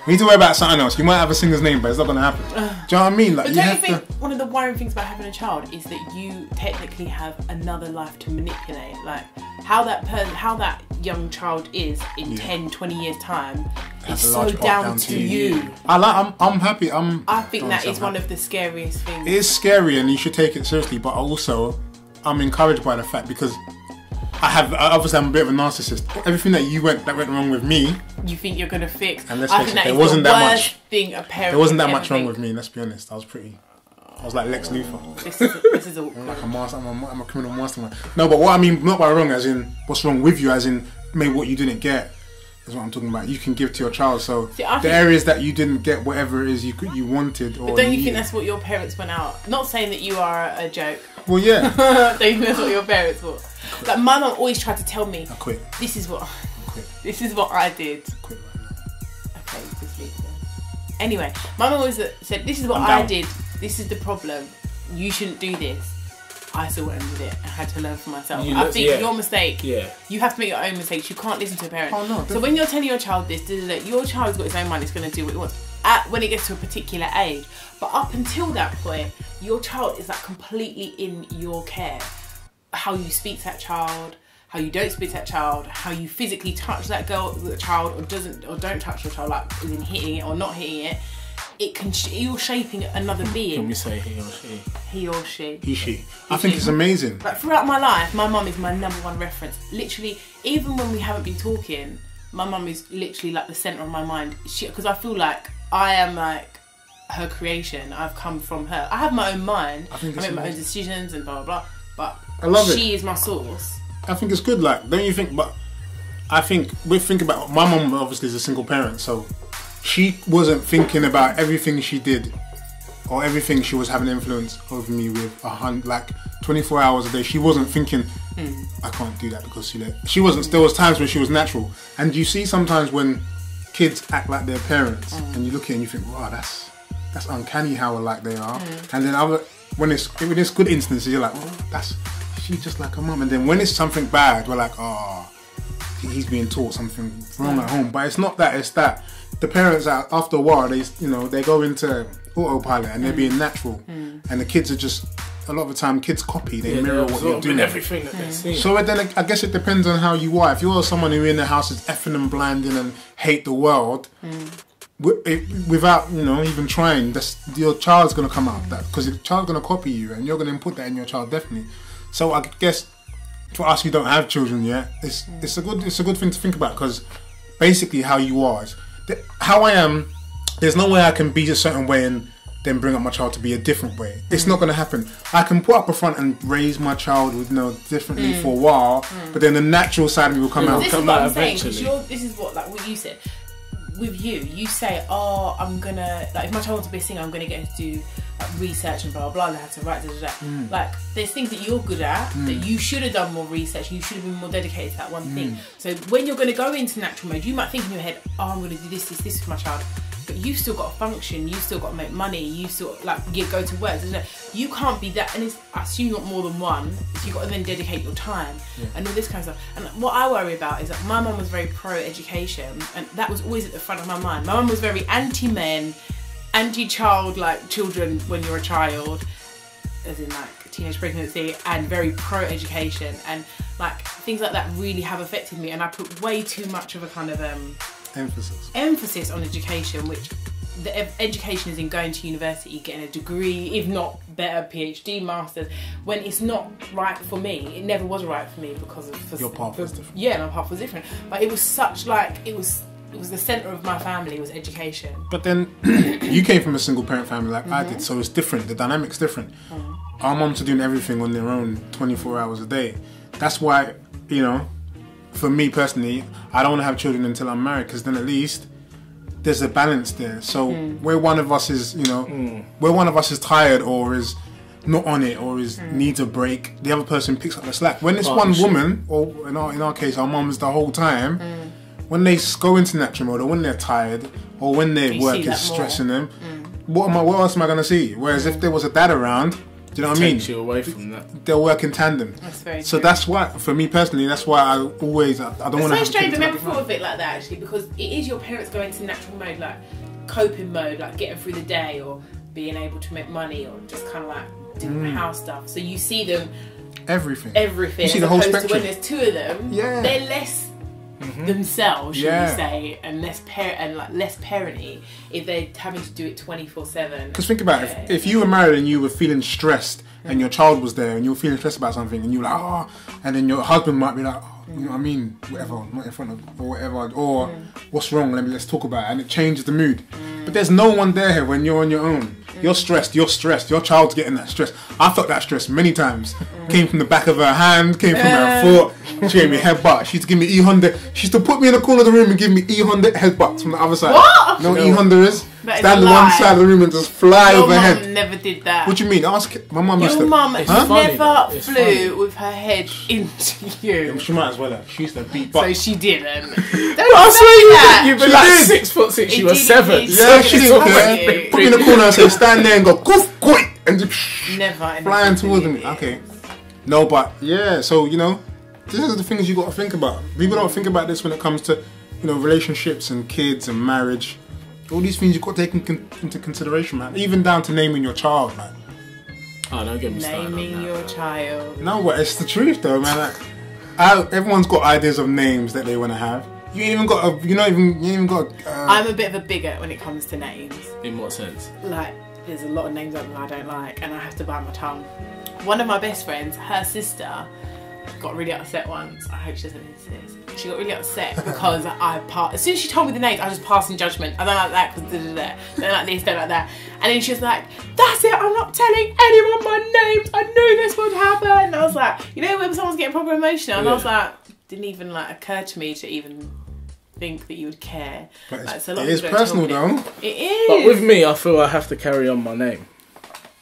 We need to worry about something else. You might have a singer's name, but it's not going to happen. Do you know what I mean? Like But you don't you think to. one of the worrying things about having a child is that you technically have another life to manipulate? Like how that person, how that young child is in Yeah. 10, 20 years time is so part down, to you. I like. I'm. I'm happy. I'm. I think that is one of the scariest things. it is scary and you should take it seriously but also i'm encouraged by the fact because i have obviously i'm a bit of a narcissist everything that you went that went wrong with me you think you're gonna fix. And let's face it, there is wasn't the that much- thing a parent. there wasn't that much wrong with me let's be honest i was pretty i was like lex luthor This is this is awkward. <laughs> like a master I'm a, I'm a criminal mastermind no but what i mean not by wrong as in what's wrong with you as in maybe what you didn't get is what i'm talking about you can give to your child so See, the areas that you didn't get whatever it is you could, you wanted or But don't you needed. think that's what your parents went out? Not saying that you are a joke. Well yeah <laughs> think that's what your parents thought? Like my mum always tried to tell me, oh, i quit this is what, oh, I quit <laughs> this is what I did. quit right now Okay, just leave. Anyway, my mum always said, "This is what I did. This is the problem. You shouldn't do this." I still went with it and had to learn for myself. You I look- think yeah. your mistake. Yeah. You have to make your own mistakes. You can't listen to a parent. Oh, no, so when you're telling your child this, your child's got his own mind. It's going to do what it wants. At when it gets to a particular age, but up until that point, your child is like completely in your care. How you speak to that child, how you don't speak to that child, how you physically touch that girl, the child, or doesn't, or don't touch your child, like as in hitting it or not hitting it. It can sh- you're shaping another being. Can being, we say he or she? he or she. Ishi. I think it's amazing. Like throughout my life, my mum is my number one reference. Literally, even when we haven't been talking, my mum is literally like the center of my mind. She because I feel like I am like her creation. I've come from her. I have my own mind. I, think make my own decisions and blah blah blah. But I love she is my source. I think it's good. Like, don't you think? But I think we think about my mum. Obviously, is a single parent, so she wasn't thinking about everything she did or everything she was having influence over me with a hundred like 24 hours a day she wasn't thinking hmm. i can't do that because she let she wasn't there was times when she was natural and you see sometimes when kids act like their parents mm. and you look at it and you think wow that's that's uncanny how alike they are. Mm. And then other when it's when it's good instances you're like oh that's she's just like a mum. And then when it's something bad we're like oh he's being taught something wrong at home. But it's not that. It's that the parents are after a while they you know they go into autopilot and they're mm. being natural, and the kids are just a lot of the time kids copy. They Yeah, mirror they're what you're absorbing doing. everything that they see. So then I guess it depends on how you are. If you're someone who in the house is effing and blinding and hate the world. Mm. wi- it- Without you know even trying, that's, your child's gonna come out of that because your child's gonna copy you, and you're gonna input that in your child definitely. So I guess for us who don't have children yet, it's mm. it's a good it's a good thing to think about because basically how you are, is, th- how I am. There's no way I can be a certain way and then bring up my child to be a different way. It's not going to happen. I can put up a front and raise my child with you know differently for a while, but then the natural side of me will come out. This is come what out I'm saying. 'cause eventually. you're, this is what like what you said. With you, you say, "Oh, I'm gonna like if my child wants to be a singer, I'm gonna get him to do like, research and blah blah blah. And I have to write da, da, da. Mm. Like there's things that you're good at that you should have done more research. You should have been more dedicated to that one Mm. thing. So when you're gonna go into natural mode, you might think in your head, "Oh, I'm gonna do this, this, this for my child." You've still got to function. You've still got to make money. You still like you go to work. da, da. You can't be that. And it's, I assume you got more than one. So you got to then dedicate your time and all this kind of stuff. And what I worry about is that my mum was very pro education, and that was always at the front of my mind. My mum was very anti men, anti child, like children when you're a child, as in like teenage pregnancy, and very pro education. And like things like that really have affected me. And I put way too much of a kind of um, Emphasis. emphasis on education, which the education is in going to university, getting a degree, if not better, PhD, masters. When it's not right for me, it never was right for me because of for, Your path was different. Yeah, my path was different. But it was such like it was. It was the center of my family was education. But then <clears throat> you came from a single parent family like I did, mm-hmm. so it's different. The dynamic's different. Mm-hmm. Our moms are doing everything on their own 24 hours a day. That's why, you know, for me personally, I don't want to have children until I'm married because then at least there's a balance there. So hmm. where one of us is, you know, hmm. where one of us is tired or is not on it or is hmm. needs a break, the other person picks up the slack. When it's one Partnership. woman, or in our in our case, our mums the whole time, when they go into natural mode or when they're tired or when their You work is that more. stressing them, what am I? What else am I gonna see? Whereas if there was a dad around, do you know what I mean? You away from that. They'll work in tandem. That's very So true. that's why, for me personally, that's why I always I, I don't want to It's so strange. kid I never until I thought of it like that actually, because it is your parents going into natural mode, like coping mode, like getting through the day or being able to make money or just kind of like doing Mm. house stuff. So you see them everything. everything. You see the whole opposed spectrum. when there's two of them, Yeah. They're less Mm-hmm. themselves, should Yeah. we say, and less parent and like less parenty if they're having to do it twenty four seven. Because think about it, if, if you were married and you were feeling stressed and your child was there and you're feeling stressed about something and you're like, oh, and then your husband might be like, oh, you know what I mean, whatever, not in front of, or whatever, or what's wrong, let me, let's talk about it, and it changes the mood. But there's no one there when you're on your own. You're stressed, you're stressed, your child's getting that stress. I felt that stress many times. Came from the back of her hand, came from her foot, she gave me a headbutt. She used to give me E Honda. She used to put me in the corner of the room and give me E Honda headbutts from the other side. What? You know what No. E Honda is? That is Stand on one side of the room and just fly Your overhead. mum never did that. What do you mean? Ask my mum Your to. mum Huh? never It's flew funny. with her head into you. She might as well have. She used to beat So she didn't. <laughs> Don't I say swear that. you, you've been She like did. six foot six. He You were seven. yeah, she She's didn't talking care. about you. Put me in the corner and say, stand there and go, goof, quick, and just Never. in a flying towards me. Okay. No, but yeah, so, you know, this is the things you got to think about. People don't think about this when it comes to, you know, relationships and kids and marriage. All these things you've got to take in, con- into consideration, man. Even down to naming your child, man. Oh, don't get me started on Naming that. your child. No, but it's the truth, though, man. Like, I, everyone's got ideas of names that they want to have. You ain't even got a, you not even, you ain't even got. Uh, I'm a bit of a bigot when it comes to names. In what sense? Like, there's a lot of names out there I don't like, and I have to bite my tongue. One of my best friends, her sister, got really upset once. I hope she doesn't listen to this. She got really upset because <laughs> I part. As soon as she told me the names, I just passed in judgment. I don't like that because da da da. Don't like this, don't like that. And then she was like, "That's it. I'm not telling anyone my names. I knew this would happen." And I was like, you know, when someone's getting proper emotional, and I was like, didn't even like occur to me to even think that you would care. But it's, Like, so long it as is you don't tell personal me though. It is. But with me, I feel I have to carry on my name.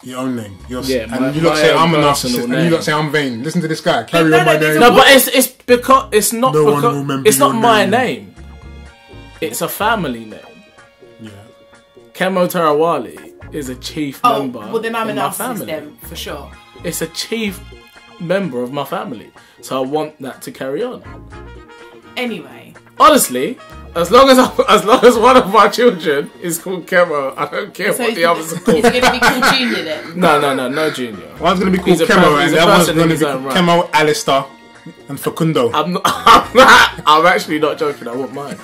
Your own name. Your, Yeah, and my- you lot my say I'm a personal narcissist, and you name. lot say I'm vain. Listen to this guy. Carry no, on my name. No, but it's it's because it's not No one because remembers it's not my name. name. It's a family name. Yeah. Kemo Tarawali is a chief oh, member. well then I'm a in my narcissist family. then, for sure. It's a chief member of my family, so I want that to carry on. Anyway, Honestly, as long as I, as long as one of my children is called Kemo, I don't care so what is, the others are is called. it going to be called Junior then? No, no, no, no junior. One's gonna be called He's Kemo, per- and a the other one's gonna be own right. Kemo, Alistair, and Facundo. I'm not. <laughs> I'm, not, I'm actually not joking. I want mine.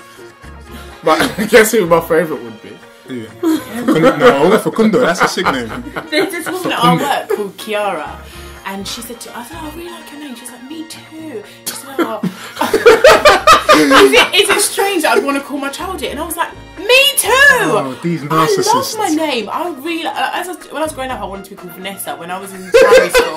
But <laughs> guess who my favourite would be? Yeah. Facundo, no, Facundo. That's a sick name. There's this woman at our work called Kiara, and she said to I said, oh, I really like her name. She's like, me too. She said, oh. <laughs> is, it, is it strange that I'd want to call my child it? And I was like, me too. Oh, these I love my name. I really, uh, as I was, when I was growing up, I wanted to be called Vanessa. When I was in primary school,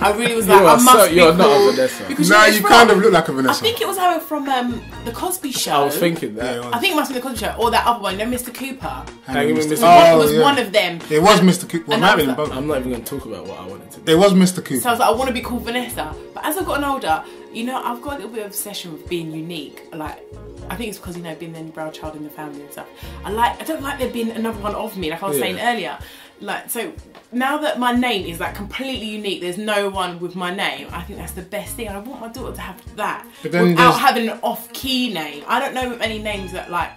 I really was like, You I are must so- be you're not a Vanessa. because Nah, know you it's kind of look like a Vanessa. I think it was her from um, the Cosby Show. I was thinking that. Yeah, was. I think it must be the Cosby Show or that other one, you know, Mr. Cooper. Hanging with Mr. Oh, it was yeah. one of them. It was Mr. Cooper. Well, I was like, I'm not even going to talk about what I wanted to be. It was Mr. So I was like, I want to be called Vanessa. But as I've gotten older, you know, I've got a little bit of obsession with being unique. Like, I think it's because you know, being the only brown child in the family and stuff. I like, I don't like there being another one of me, like I was Yeah. saying earlier. Like, so now that my name is like completely unique, there's no one with my name. I think that's the best thing. I want my daughter to have that without there's- having an off-key name. I don't know of any names that like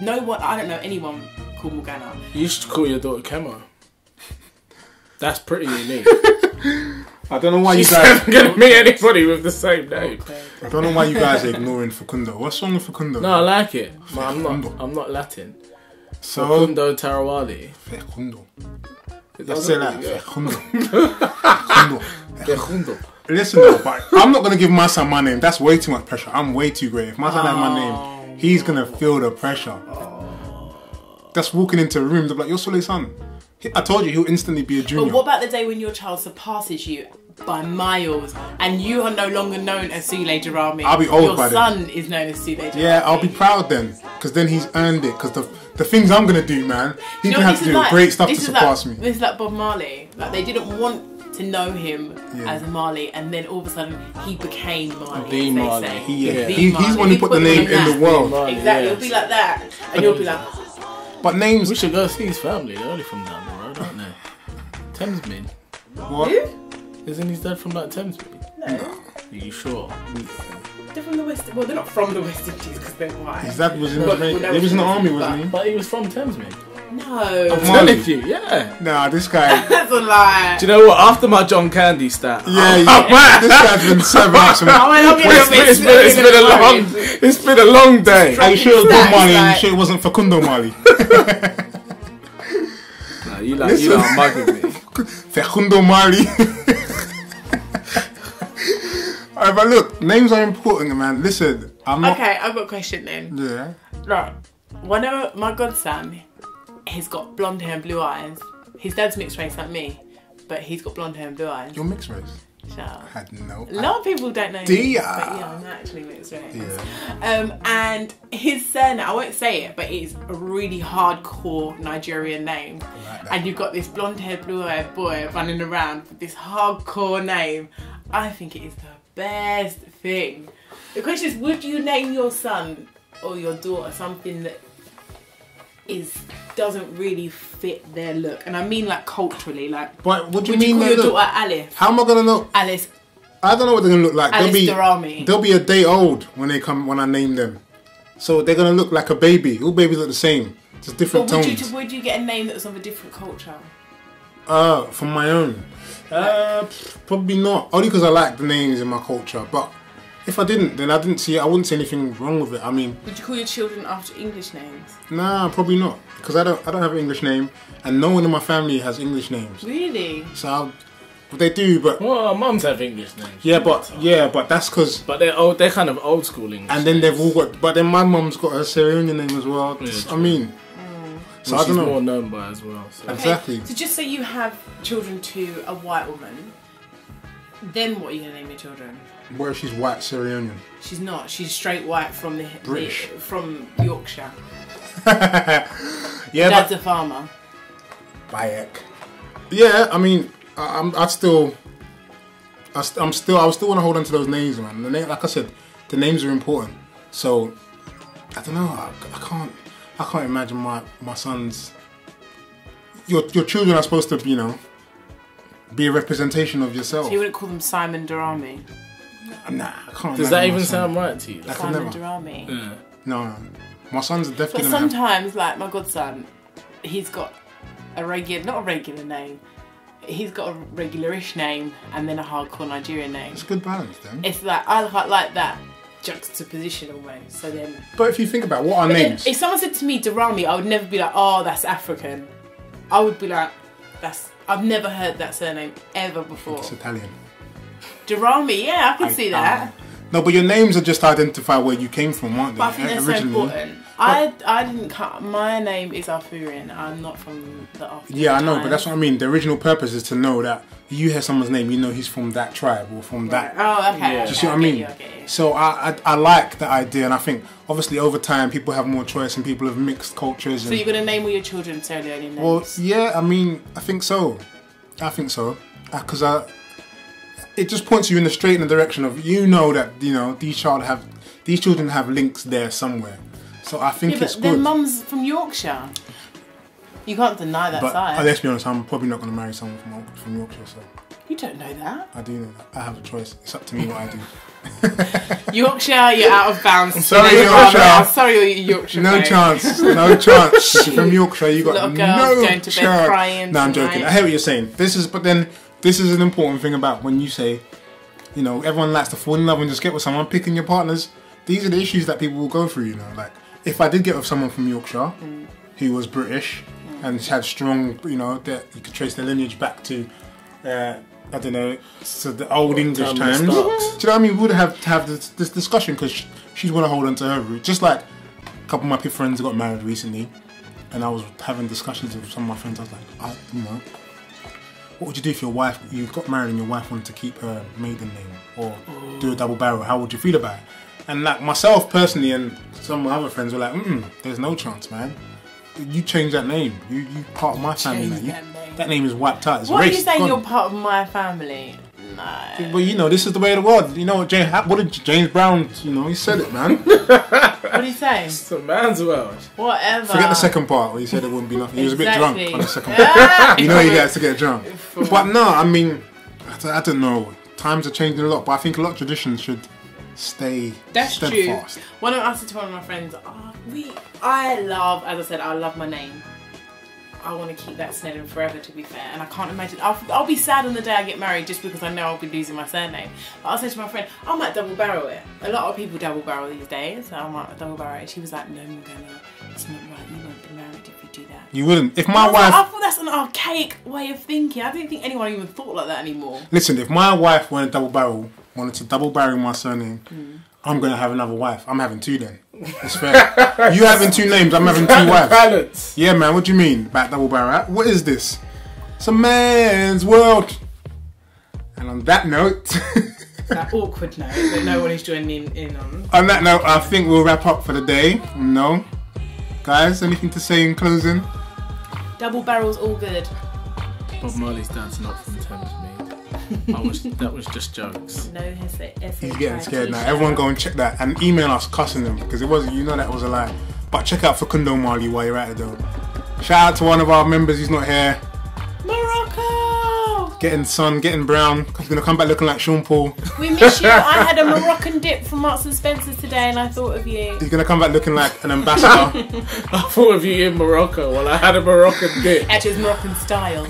no one. I don't know anyone called Morgana. You should call your daughter Kemo. That's pretty unique. <laughs> I don't know why you guys. never going to meet anybody with the same name. I don't know why you guys are ignoring Facundo. What's wrong with Facundo? No, I like it. But I'm not. I'm not Latin. so Facundo Tarawali. Facundo. It Let's doesn't say that. really go. Facundo. <laughs> Facundo. Facundo. Listen, though, but I'm not gonna give my son my name. That's way too much pressure. I'm way too great. If my son had my name, he's gonna feel the pressure. Oh. Just walking into a room, they're like, "You're Soleil's son." He- I told you, he'll instantly be a junior. But what about the day when your child surpasses you by miles and you are no longer known as Sule Jarami? I'll be old Your by then. son is known as Sule Jarami. yeah, I'll be proud then, because then he's earned it. Because the the things I'm gonna do, man, he's gonna have to do like? great stuff to surpass like, me. This is like Bob Marley. Like they didn't want to know him Yeah. as Marley, and then all of a sudden he became Marley. The they Marley. say. He, yeah, The he- he's Marley. the one who put the name him in the world. Marley, Exactly, yeah. it'll be like that, and you'll be like, But names, We should go see his family. They're only from down the road, aren't they? Thamesmead. what? who? Isn't his dad from like Thamesmead? No, Are you sure? they're from the West. Well, they're not from the West Indies because they're white. His dad was in Well, Jamaica. well, He was in the army, wasn't he? But he was from Thamesmead. No, I'm Marley. telling you, yeah. Nah, this guy. <laughs> that's a lie. Do you know what? After my John Candy stat, Yeah, <laughs> I'm- yeah. this guy's been serving up some. Oh, I'm gonna it's, been, it's been, it's been a long, it's been a long day. Are you sure it was Bob That's Marley? like- You sure it wasn't Facundo Marley? <laughs> Nah, you like, you like mugging me. Facundo Marley. Alright, but look, names are important, man. Listen, I'm not. Okay, I've got a question then. Yeah. Right. One of my godson, he's got blonde hair and blue eyes. His dad's mixed race like me, but he's got blonde hair and blue eyes. You're mixed race. Shut up. Had no. A lot of people don't know. Do this, ya? But yeah, I'm actually mixed race. Yeah. Um, and his surname, I won't say it, but it's a really hardcore Nigerian name. like and you've got this blonde haired, blue eyed boy running around with this hardcore name. I think it is the best thing. The question is would you name your son or your daughter something that is doesn't really fit their look? And I mean like culturally, like But what do you would you mean? call that your look? daughter Alice? How am I gonna know? Alice I don't know what they're gonna look like. Alice they'll be. Durrami. They'll be a day old when they come when I name them. So they're gonna look like a baby. All babies look the same, just different But would you, tones. would you get a name that was of a different culture? Uh, from my own. Uh, probably not. Only because I like the names in my culture. But if I didn't, then I didn't see. I wouldn't see anything wrong with it. I mean, Would you call your children after English names? nah, probably not. Because I don't. I don't have an English name, and no one in my family has English names. Really? So, I'll, but they do. But Well, our mums have English names. yeah, but yeah, but that's because. But they're old. They're kind of old school English. And then they've all got. But then my mum's got a Sierra Leone name as well. Yeah, I mean, mm. so which I don't she's know. more known by as well. So. Exactly. So just say you have children to a white woman, Then what are you gonna name your children? Where she's white Sierra. She's not. She's straight white from the, the from Yorkshire. <laughs> Yeah, Dad's but a farmer. Bayek. Yeah, I mean, I, I'm, I'd still, I st- I'm still, I still want to hold on to those names, man. The name, like I said, the names are important. So, I don't know. I, I can't, I can't imagine my my sons. Your your children are supposed to, you know, be a representation of yourself. So you wouldn't call them Simon Durrami. Nah, I can't. Does that even son- sound right to you? I could Simon never. Durrami. Yeah. No, no. My sons are But definitely gonna have. sometimes, like my godson, he's got a regular, not a regular name. He's got a regularish name and then a hardcore Nigerian name. It's a good balance then. It's like I quite like that juxtaposition almost. So then, But if you think about what are but then names, if someone said to me Durrami, I would never be like, oh, that's African. I would be like, that's. I've never heard that surname ever before. it's Italian. Durrami, yeah, I can see that. Um, no, but your names are just to identify where you came from, aren't they? But I think that's so important. I, I didn't cut. My name is Arthurian. I'm not from the Arthurian. Yeah, I know, but that's what I mean. The original purpose is to know that you hear someone's name, you know he's from that tribe or from Right. that. Oh, okay. Yeah. Do you see what I mean? you, I get. So I, I I like that idea, and I think obviously over time people have more choice and people have mixed cultures. So you're gonna name all your children Sierra Leonean names? well, yeah, I mean, I think so. I think so because I. It just points you in the straight in the direction of you know that you know these child have these children have links there somewhere. So I think yeah, it's but their mum's from Yorkshire. You can't deny that But side. uh, let's be honest, I'm probably not going to marry someone from from Yorkshire, so you don't know that. I do know that. I have a choice. It's up to me what I do. <laughs> <laughs> Yorkshire, you're out of bounds. sorry, You know, Yorkshire. I'm sorry, Yorkshire. No mate. chance. No <laughs> chance. From Yorkshire, you got no going to bed chance. crying No, I'm tonight. joking. I hear what you're saying. This is, but then this is an important thing about when you say, you know, everyone likes to fall in love and just get with someone. Picking your partners. These are the issues that people will go through. You know, like if I did get with someone from Yorkshire Mm. who was British and had strong, you know, that you could trace their lineage back to. Uh, I don't know, so the old English Time times. <laughs> Do you know what I mean? We would have to have this, this discussion because she'd want to hold on to her root. Just like a couple of my friends got married recently, and I was having discussions with some of my friends. I was like, I, you know, what would you do if your wife, you got married and your wife wanted to keep her maiden name or do a double barrel? How would you feel about it? And like myself personally, and some of my other friends were like, mm, there's no chance, man. You change that name. You you part of my family. You- that name. that name is wiped out. It's What are you saying? You're part of my family? No. Well, you know, this is the way of the world. You know, James, what did James Brown? You know, he said it, man. <laughs> What are you say? It's a man's world. Whatever. Forget the second part where he said it wouldn't be nothing. He was a bit drunk on the second part. You know, he <laughs> gets to get drunk. But no, I mean, I don't, know. Times are changing a lot, but I think a lot of traditions should stay That's steadfast. true. One of I said to one of my friends, oh, we, I love, as I said, I love my name. I want to keep that Snedden forever, to be fair. And I can't imagine. I'll, I'll be sad on the day I get married just because I know I'll be losing my surname. But I said to my friend, I might double barrel it. A lot of people double barrel these days, so I might double barrel it. She was like, No, Morgana, it's not right. You won't be married if you do that. You wouldn't. If I, my like, wife, I thought that's an archaic way of thinking. I don't think anyone even thought like that anymore. listen, if my wife wanted double barrel, wanted to double barrel my surname, Hmm. I'm gonna have another wife. I'm having two then. It's fair. you having two names, I'm having two wives. Balance. Yeah, man. What do you mean about double barrel? What is this? It's a man's world. And on that note, <laughs> That awkward note that no one is joining in on. on that note, I think we'll wrap up for the day. No, guys, anything to say in closing? Double barrels, all good. Bob Marley's dad's not from Thamesmead. <laughs> I was, that was just jokes. No essay. essay He's getting scared now. t-shirt. Everyone go and check that and email us cussing them because it wasn't. You know that was a lie. But check out Facundo Marley while you're at it though. Shout out to one of our members who's not here. Morocco! Getting sun, getting brown. He's gonna come back looking like Sean Paul. We miss you. I had a <laughs> Moroccan dip from Marks and Spencer's today and I thought of you. He's gonna come back looking like an ambassador. <laughs> I thought of you in Morocco while I had a Moroccan dip. Actually, it's Moroccan style.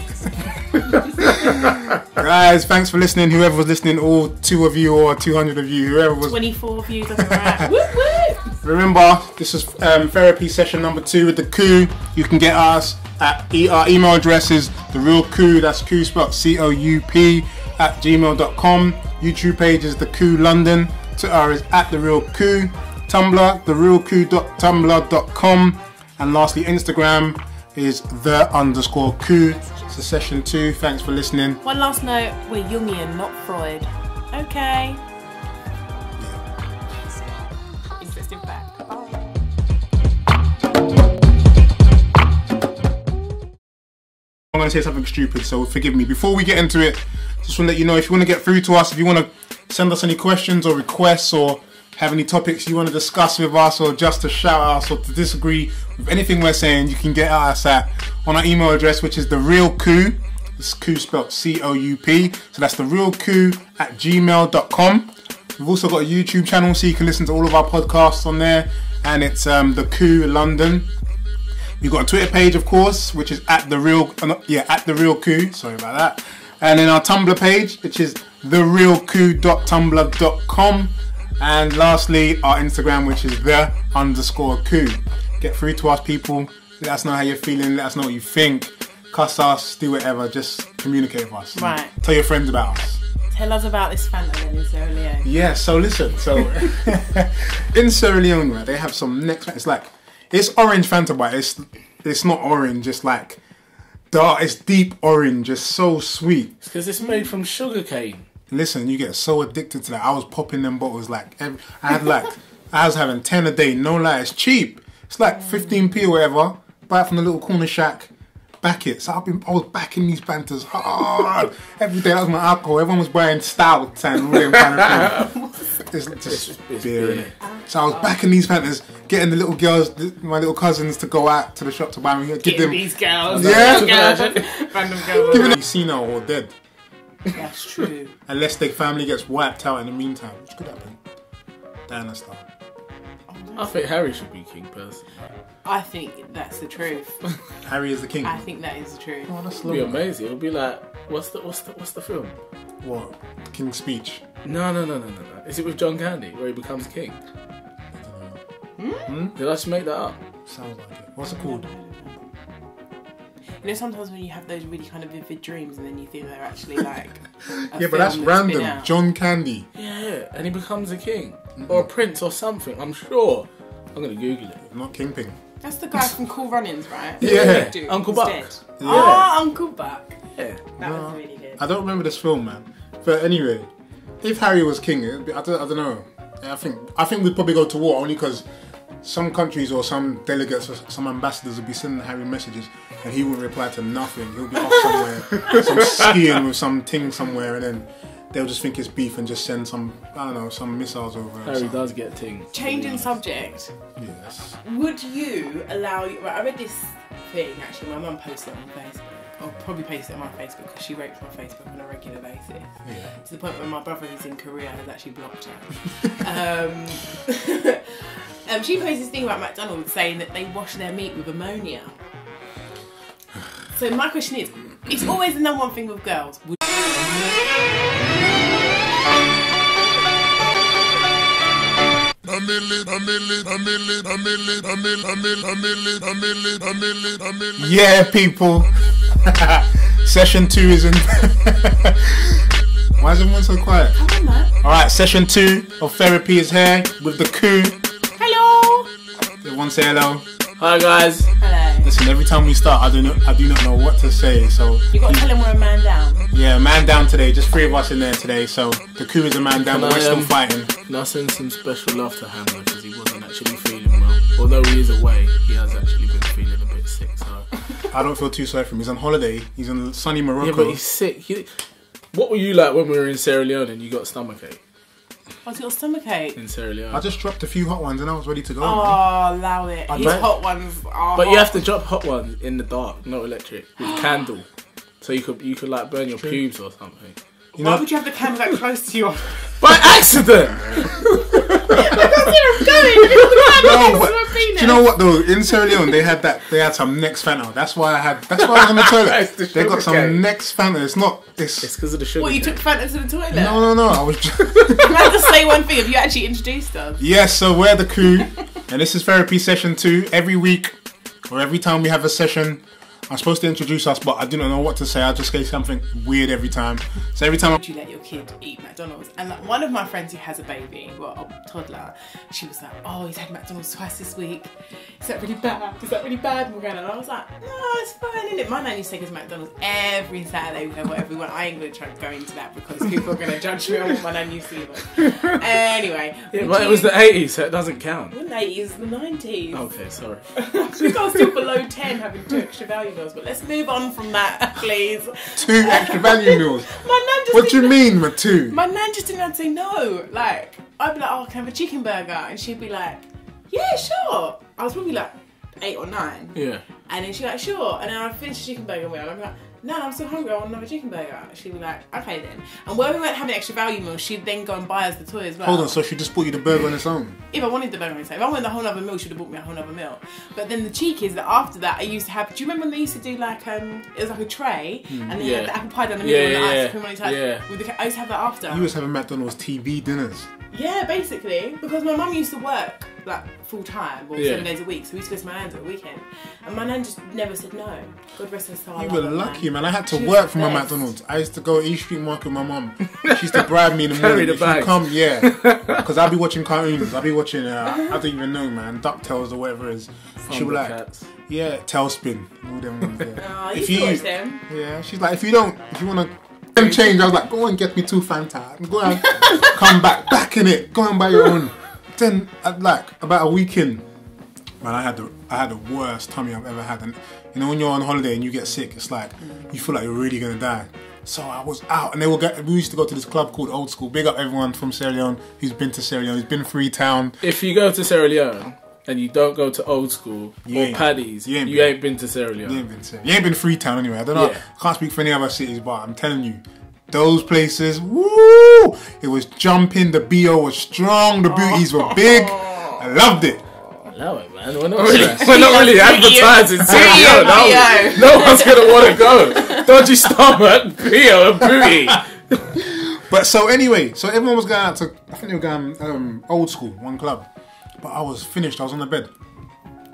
<laughs> Guys, thanks for listening. Whoever was listening, all two of you or 200 of you, whoever was. 24 views, that's alright. Whoop whoop! Remember, this is um, therapy session number two with the coup. You can get us at e- our email address is the real coup. That's coup spelled C O U P at gmail.com. YouTube page is the coup London. Twitter is at the real coup. Tumblr, the real coup.tumblr.com. And lastly, Instagram is the underscore coup. Session two. Thanks for listening. One last note: we're Jungian, not Freud. Okay. To say something stupid, so forgive me. Before we get into it, just want to let you know if you want to get through to us, if you want to send us any questions or requests or have any topics you want to discuss with us or just to shout us or to disagree with anything we're saying, you can get at us at on our email address, which is the real coup. It's coup spelled C O U P. So that's the real coup at gmail.com. We've also got a YouTube channel so you can listen to all of our podcasts on there, and it's um, the coup London. We've got a Twitter page, of course, which is at the real, uh, yeah, at the real coup. Sorry about that. And then our Tumblr page, which is therealcoup.tumblr.com. And lastly, our Instagram, which is the underscore coup. Get through to us, people. Let us know how you're feeling. Let us know what you think. Cuss us, do whatever. Just communicate with us. Right. Tell your friends about us. Tell us about this then in Sierra Leone. Yeah, so listen, so <laughs> in Sierra Leone, right, they have some next. It's like it's orange Fanta, but it's it's not orange. It's like dark. It's deep orange. It's so sweet. It's Because it's made from sugar cane. Listen, you get so addicted to that. I was popping them bottles like every, I had like I was having ten a day. No lie, it's cheap. It's like fifteen p or whatever. Buy it from the little corner shack. Back it. So I've been I was backing these Fantas hard every day. That was my alcohol. Everyone was buying stouts and all them kind of things. <laughs> It's just it's beer. beer. So I was backing these Fantas, getting the little girls, my little cousins, to go out to the shop to buy me. Give Getting them, these girls. Yeah. girls, random girls. giving them senile or dead, That's true. unless their family gets wiped out in the meantime, which could happen. Diana style. I oh, think Harry should be king personally. I think that's the truth. <laughs> Harry is the king. I think that is the truth. Oh, that's It'd be amazing. It'd be like, what's the what's the what's the film? What? King's speech. No, no, no, no, no, no. Is it with John Candy where he becomes king? Hmm? Did I just make that up? Sounds like it. What's it called? You know, sometimes when you have those really kind of vivid dreams and then you think they're actually <laughs> like. a Yeah, but that's film random. John Candy. Yeah, and he becomes a king or a prince or something. I'm sure. I'm gonna Google it. Not Kingpin. That's the guy from Cool Runnings, right? Yeah. The dude Uncle Buck. dead. Yeah. Oh, Uncle Buck. Yeah. That No. was really good. I don't remember this film, man. But anyway, if Harry was king, be, I, don't, I don't know. I think I think we'd probably go to war only because some countries or some delegates or some ambassadors would be sending Harry messages and he wouldn't reply to nothing. He'll be off somewhere, <laughs> some skiing with some ting somewhere, and then they'll just think it's beef and just send some I don't know some missiles over. or Harry something. does get ting. Changing subject. Yes. Would you allow? Right, I read this thing. Actually, my mum posted it on Facebook. I'll probably post it on my Facebook because she rapes my Facebook on a regular basis. Yeah. To the point where my brother, who's in Korea, has actually blocked her. <laughs> um, <laughs> um, she posted this thing about McDonald's saying that they wash their meat with ammonia. So my question is, it's always the number one thing with girls. Would Yeah, people. <laughs> session two is in. <laughs> Why is everyone so quiet? Come on, man. All right, session two of therapy is here with the coup. Hello. Everyone say hello. Hi guys. Hello. Listen, every time we start, I do not, I do not know what to say. So You got to tell him we're a man down. yeah, man down today. Just three of us in there today. So the coup is a man down, but Can we're still um, fighting. Now send some special love to Hammer because he wasn't actually feeling well. Although he is away, he has actually been feeling a bit sick. So I don't feel too sorry for him. He's on holiday. He's in sunny Morocco. yeah, Morocco. but he's sick. He, what were you like when we were in Sierra Leone and you got stomachache Oh, What's your stomach ache? in Sierra Leone? I just dropped a few hot ones and I was ready to go. Oh, man. Oh, allow it. His bet. hot ones are. But you have to drop hot ones in the dark, not electric, with <gasps> candle. So you could you could like burn your pubes or something. You Why know, would you have the candle that close to you? <laughs> By accident! <laughs> No, but do you know what though? In Sierra Leone, they had that. They had some next Fanta. That's why I had. That's why I was on the <laughs> toilet. the they got some sugarcane. next Fanta. It's not. It's, It's because of the sugar. What, you cane. took Fanta to the toilet? no, no, no. I was. Just, You had to say one thing. Have you actually introduced us? yes. So we're the crew, and this is therapy session two. Every week, or every time we have a session, I'm supposed to introduce us, but I do not know what to say. I just say something weird every time. So every time, Would you let your kid eat McDonald's? And like, one of my friends who has a baby, well, a toddler, she was like, "Oh, he's had McDonald's twice this week. Is that really bad? Is that really bad, Morgana?" And I was like, "No, it's fine, isn't it?" My nan used to take us McDonald's every Saturday, whatever we went. I ain't gonna try to go into that because people are gonna judge me on what my nan used to eat. <laughs> Anyway, Yeah, would but it was the 80s, so it doesn't count. the 80s, the 90s. Okay, sorry. I think I was still below 10 having two extra value but let's move on from that, <laughs> please. two extra value meals. <laughs> My nan just What do you mean, with two? My nan just didn't know to say no. Like, I'd be like, oh, can I have a chicken burger? And she'd be like, yeah, sure. I was probably like eight or nine. Yeah. And then she'd like, sure. And then I'd finish the chicken burger meal. And I'd be like, no, I'm still hungry. I want another chicken burger. She'd be like, okay then. And when we went having extra value meals, she'd then go and buy us the toy as well. Hold on, so she just bought you the burger on its own? if I wanted the burger inside, if I wanted the whole other meal, she'd have bought me a whole other meal. But then the cheek is that after that, I used to have. Do you remember when they used to do like um, it was like a tray, and then you had Yeah. the apple pie down the Yeah, middle and the yeah, ice cream on each side. yeah. With the, I used to have that after. You was having McDonald's TV dinners. Yeah, basically, because my mum used to work like full time, or Yeah. seven days a week, so we used to go to my nan's at the weekend, and my nan just never said no. God rest her soul. You were lucky, man. I had to She work for my. McDonald's. I used to go East Street Market with my mum. <laughs> She used to bribe me in the Carry morning. the if you bags. come, yeah. <laughs> Because I'll be watching cartoons. I'll be watching, uh, I don't even know, man, DuckTales or whatever it is. She'll be like, Thundercats. yeah, TaleSpin. All them ones there. Oh, I If you- watch them. Yeah, she's like, if you don't, if you want to them change, I was like, go and get me two Fanta. Go and <laughs> come back, back in it. Go and buy your own. Then, uh, like, about a week in, man, I had the I had the worst tummy I've ever had. And you know, when you're on holiday and you get sick, it's like you feel like you're really gonna die. So I was out, and they will get. We used to go to this club called Old School. Big up everyone from Sierra Leone who's been to Sierra Leone, who's been to Freetown. If you go to Sierra Leone and you don't go to old school You or ain't- Paddy's, you you ain't ain't, been. been to Sierra Leone. You ain't been to, you ain't been Freetown anyway. I don't know. Yeah. Can't speak for any other cities, but I'm telling you, those places, woo! It was jumping. The bo was strong. The booties were big. <laughs> I loved it. Allow it, man. We're not really, <laughs> we're not really Yes, advertising Sierra Brio, Leone. No, Brio. no one's gonna want to go. Dodgy stomach, Brio, and booty. But so anyway, so everyone was going out to. I think they were going um, old school, one club. But I was finished. I was on the bed.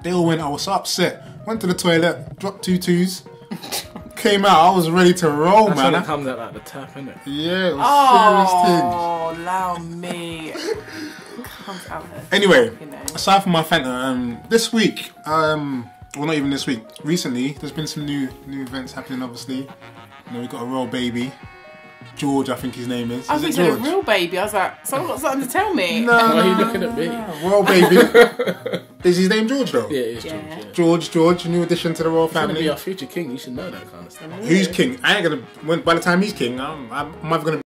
They all went. I was so upset. Went to the toilet, dropped two twos, <laughs> came out. I was ready to roll, That's man. when it comes out like the tap, innit? yeah, it was serious things. Oh, allow me. Comes out her. Anyway, aside from my Fanta, um, this week, um, well, not even this week. Recently, there's been some new new events happening. Obviously, you know, we got a royal baby, George. I think his name is. I Is was it going to George? say a real baby. I was like, someone got something to tell me. <laughs> No, Why are you looking at me? royal baby. <laughs> is his name George though? Yeah, it's George. Yeah. Yeah. George, George, new addition to the royal He's gonna be family. our future king. You should know that kind of stuff. Who's king? I ain't gonna. When by the time he's king, I'm, I'm, I'm either gonna